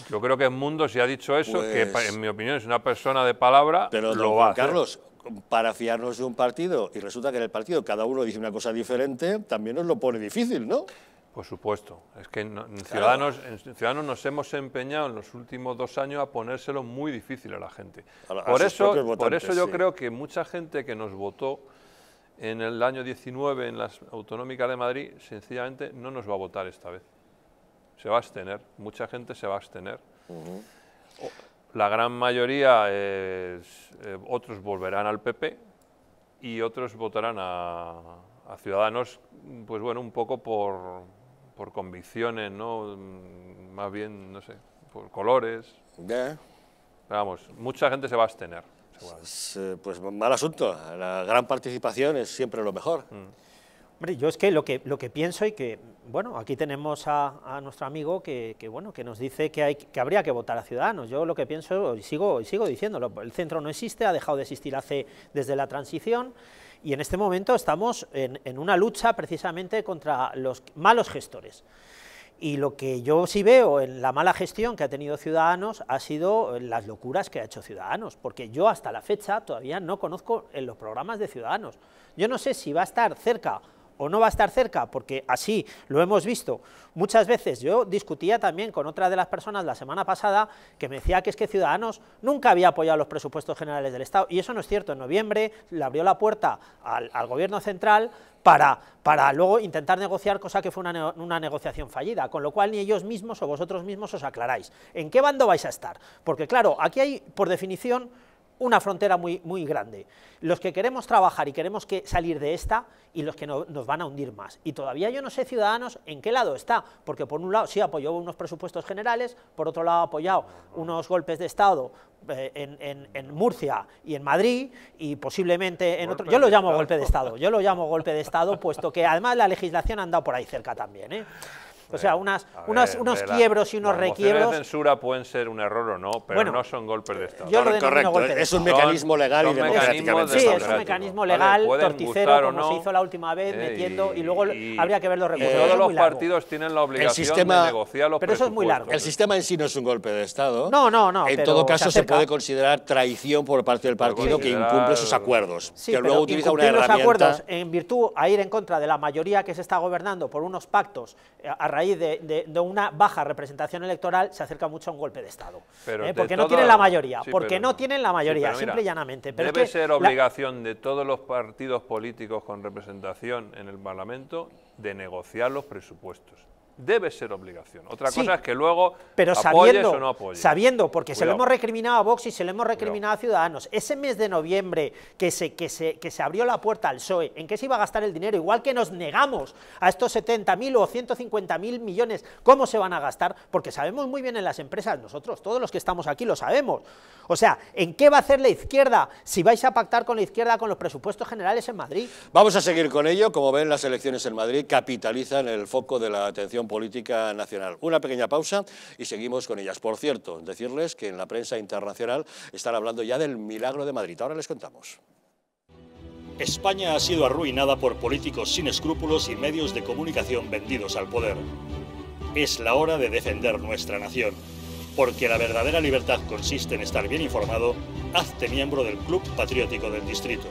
Yo creo que Mundo, si ha dicho eso, que Pues- en mi opinión es una persona de palabra, Pero lo va a Juan hacer. Carlos, para fiarnos de un partido y resulta que en el partido cada uno dice una cosa diferente, también nos lo pone difícil, ¿no? Por supuesto. Es que en, Ciudadanos, en Ciudadanos nos hemos empeñado en los últimos dos años a ponérselo muy difícil a la gente. A la- a por, eso, por eso yo sí. creo que mucha gente que nos votó en el año 19 en las autonómicas de Madrid, sencillamente no nos va a votar esta vez. Se va a abstener. Mucha gente se va a abstener. O- La gran mayoría, es- eh, otros volverán al PP y otros votarán a, a Ciudadanos, pues bueno, un poco por, por convicciones, ¿no? Mm, Más bien, no sé, por colores. Ya. Vamos, mucha gente se va a abstener. seguramente. Pues, eh, pues mal asunto. La gran participación es siempre lo mejor. Hombre, yo es que lo que, lo que pienso y que, bueno, aquí tenemos a, nuestro amigo que, que, bueno, que nos dice que, hay, que habría que votar a Ciudadanos. Yo lo que pienso, y sigo, y sigo diciéndolo, el centro no existe, ha dejado de existir hace, desde la transición, y en este momento estamos en, en una lucha precisamente contra los malos gestores. Y lo que yo sí veo en la mala gestión que ha tenido Ciudadanos ha sido las locuras que ha hecho Ciudadanos, porque yo hasta la fecha todavía no conozco en los programas de Ciudadanos. Yo no sé si va a estar cerca o no va a estar cerca, porque así lo hemos visto muchas veces. Yo discutía también con otra de las personas la semana pasada que me decía que es que Ciudadanos nunca había apoyado los presupuestos generales del Estado, y eso no es cierto. En noviembre le abrió la puerta al, gobierno central para, para luego intentar negociar, cosa que fue una, una negociación fallida, con lo cual ni ellos mismos o vosotros mismos os aclaráis. ¿En qué bando vais a estar? Porque claro, aquí hay, por definición, una frontera muy, muy grande. Los que queremos trabajar y queremos que salir de esta y los que no- nos van a hundir más. Y todavía yo no sé, Ciudadanos, en qué lado está, porque por un lado sí apoyó unos presupuestos generales, por otro lado ha apoyado unos golpes de Estado eh, en, en- en Murcia y en Madrid y posiblemente en otro... Yo lo llamo golpe de Estado, yo lo llamo golpe de Estado, puesto que además la legislación ha andado por ahí cerca también. ¿eh? O sea, unas, unos, ver, unos de la- quiebros y unos las requiebros... de censura pueden ser un error o no, pero Bueno, no son golpes de Estado. yo lo Correcto, golpe de es un mecanismo legal y son democráticamente mecanismos Sí, es un mecanismo Vale, legal, pueden torticero, como se no, hizo la última vez, eh, metiendo, y, y- luego y- habría que ver los recursos. Todos Eso es los partidos tienen la obligación sistema- de negociar los Pero eso es muy largo. El sistema en sí no es un golpe de Estado. No, no, no, En todo se caso, se puede considerar traición por parte del partido que incumple sus acuerdos. Que luego utiliza una incumplir los herramienta. acuerdos en virtud a ir en contra de la mayoría que se está gobernando por unos pactos eh, a raíz de, una baja representación electoral se acerca mucho a un golpe de Estado. ¿eh? porque no tienen la mayoría, porque no tienen la mayoría, simple y llanamente. debe ser obligación de todos los partidos políticos con representación en el Parlamento de negociar los presupuestos debe ser obligación. Otra cosa es que luego pero sabiendo, o no apoyes. Sabiendo, porque se lo hemos recriminado a Vox y se lo hemos recriminado a Ciudadanos. Ese mes de noviembre que se, que, se, que se abrió la puerta al PSOE, ¿en qué se iba a gastar el dinero? Igual que nos negamos a estos 70.000 o 150.000 millones, ¿cómo se van a gastar? Porque sabemos muy bien en las empresas, nosotros, todos los que estamos aquí lo sabemos. O sea, ¿en qué va a hacer la izquierda si vais a pactar con la izquierda con los presupuestos generales en Madrid? Vamos a seguir con ello. Como ven, las elecciones en Madrid capitalizan el foco de la atención política nacional. Una pequeña pausa y seguimos con ellas. Por cierto, decirles que en la prensa internacional están hablando ya del milagro de Madrid. Ahora les contamos. España ha sido arruinada por políticos sin escrúpulos y medios de comunicación vendidos al poder. Es la hora de defender nuestra nación. Porque la verdadera libertad consiste en estar bien informado, hazte miembro del Club Patriótico del Distrito.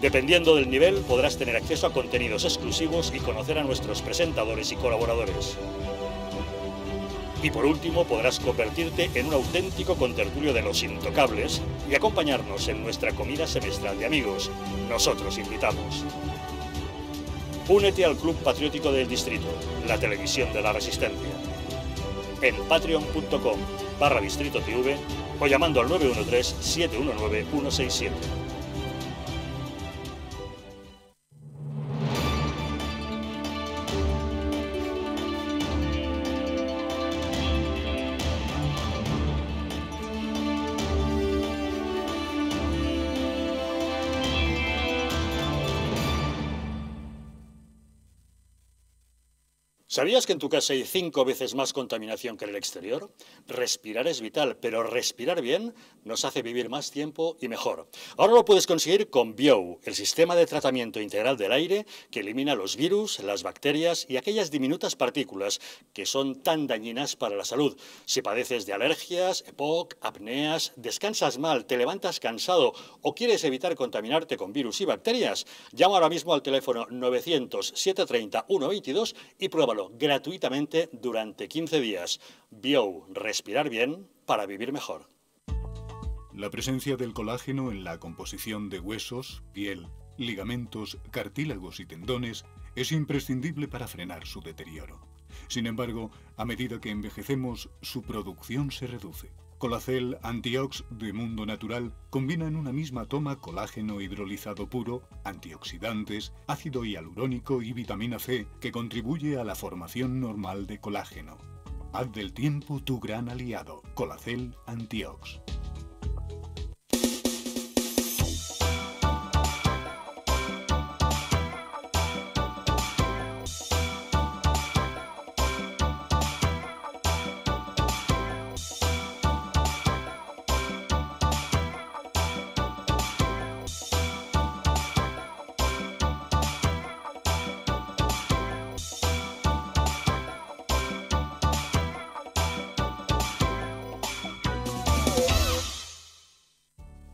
Dependiendo del nivel, podrás tener acceso a contenidos exclusivos y conocer a nuestros presentadores y colaboradores. Y por último, podrás convertirte en un auténtico contertulio de los intocables y acompañarnos en nuestra comida semestral de amigos. Nosotros invitamos. Únete al Club Patriótico del Distrito, la televisión de la resistencia. En patreon.com barra distrito TV o llamando al 913-719-167. ¿Sabías que en tu casa hay cinco veces más contaminación que en el exterior? Respirar es vital, pero respirar bien nos hace vivir más tiempo y mejor. Ahora lo puedes conseguir con Bio, el sistema de tratamiento integral del aire que elimina los virus, las bacterias y aquellas diminutas partículas que son tan dañinas para la salud. Si padeces de alergias, EPOC, apneas, descansas mal, te levantas cansado o quieres evitar contaminarte con virus y bacterias, llama ahora mismo al teléfono 900 730 122 y pruébalo gratuitamente durante 15 días. Bio, respirar bien para vivir mejor. La presencia del colágeno en la composición de huesos, piel, ligamentos, cartílagos y tendones es imprescindible para frenar su deterioro. Sin embargo, a medida que envejecemos, su producción se reduce. Colacel Antiox de Mundo Natural combina en una misma toma colágeno hidrolizado puro, antioxidantes, ácido hialurónico y vitamina C que contribuye a la formación normal de colágeno. Haz del tiempo tu gran aliado. Colacel Antiox.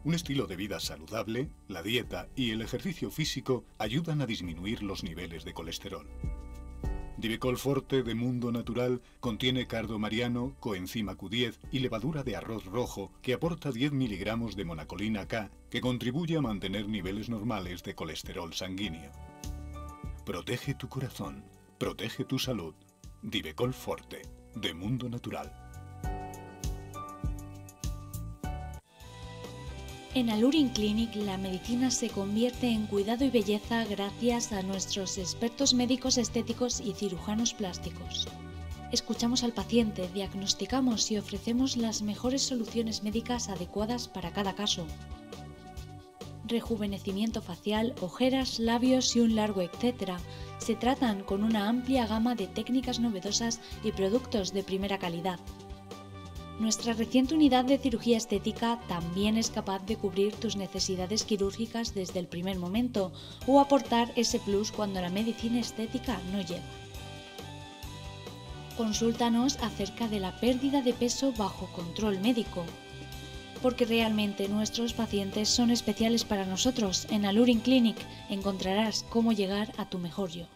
Un estilo de vida saludable, la dieta y el ejercicio físico ayudan a disminuir los niveles de colesterol. Divecol Forte de Mundo Natural contiene cardo mariano, coenzima Q10 y levadura de arroz rojo que aporta 10 miligramos de monacolina K que contribuye a mantener niveles normales de colesterol sanguíneo. Protege tu corazón, protege tu salud. Divecol Forte de Mundo Natural. En Alurin Clinic la medicina se convierte en cuidado y belleza gracias a nuestros expertos médicos estéticos y cirujanos plásticos. Escuchamos al paciente, diagnosticamos y ofrecemos las mejores soluciones médicas adecuadas para cada caso. Rejuvenecimiento facial, ojeras, labios y un largo etcétera se tratan con una amplia gama de técnicas novedosas y productos de primera calidad. Nuestra reciente unidad de cirugía estética también es capaz de cubrir tus necesidades quirúrgicas desde el primer momento o aportar ese plus cuando la medicina estética no llega. Consúltanos acerca de la pérdida de peso bajo control médico, porque realmente nuestros pacientes son especiales para nosotros. En Alurin Clinic encontrarás cómo llegar a tu mejor yo.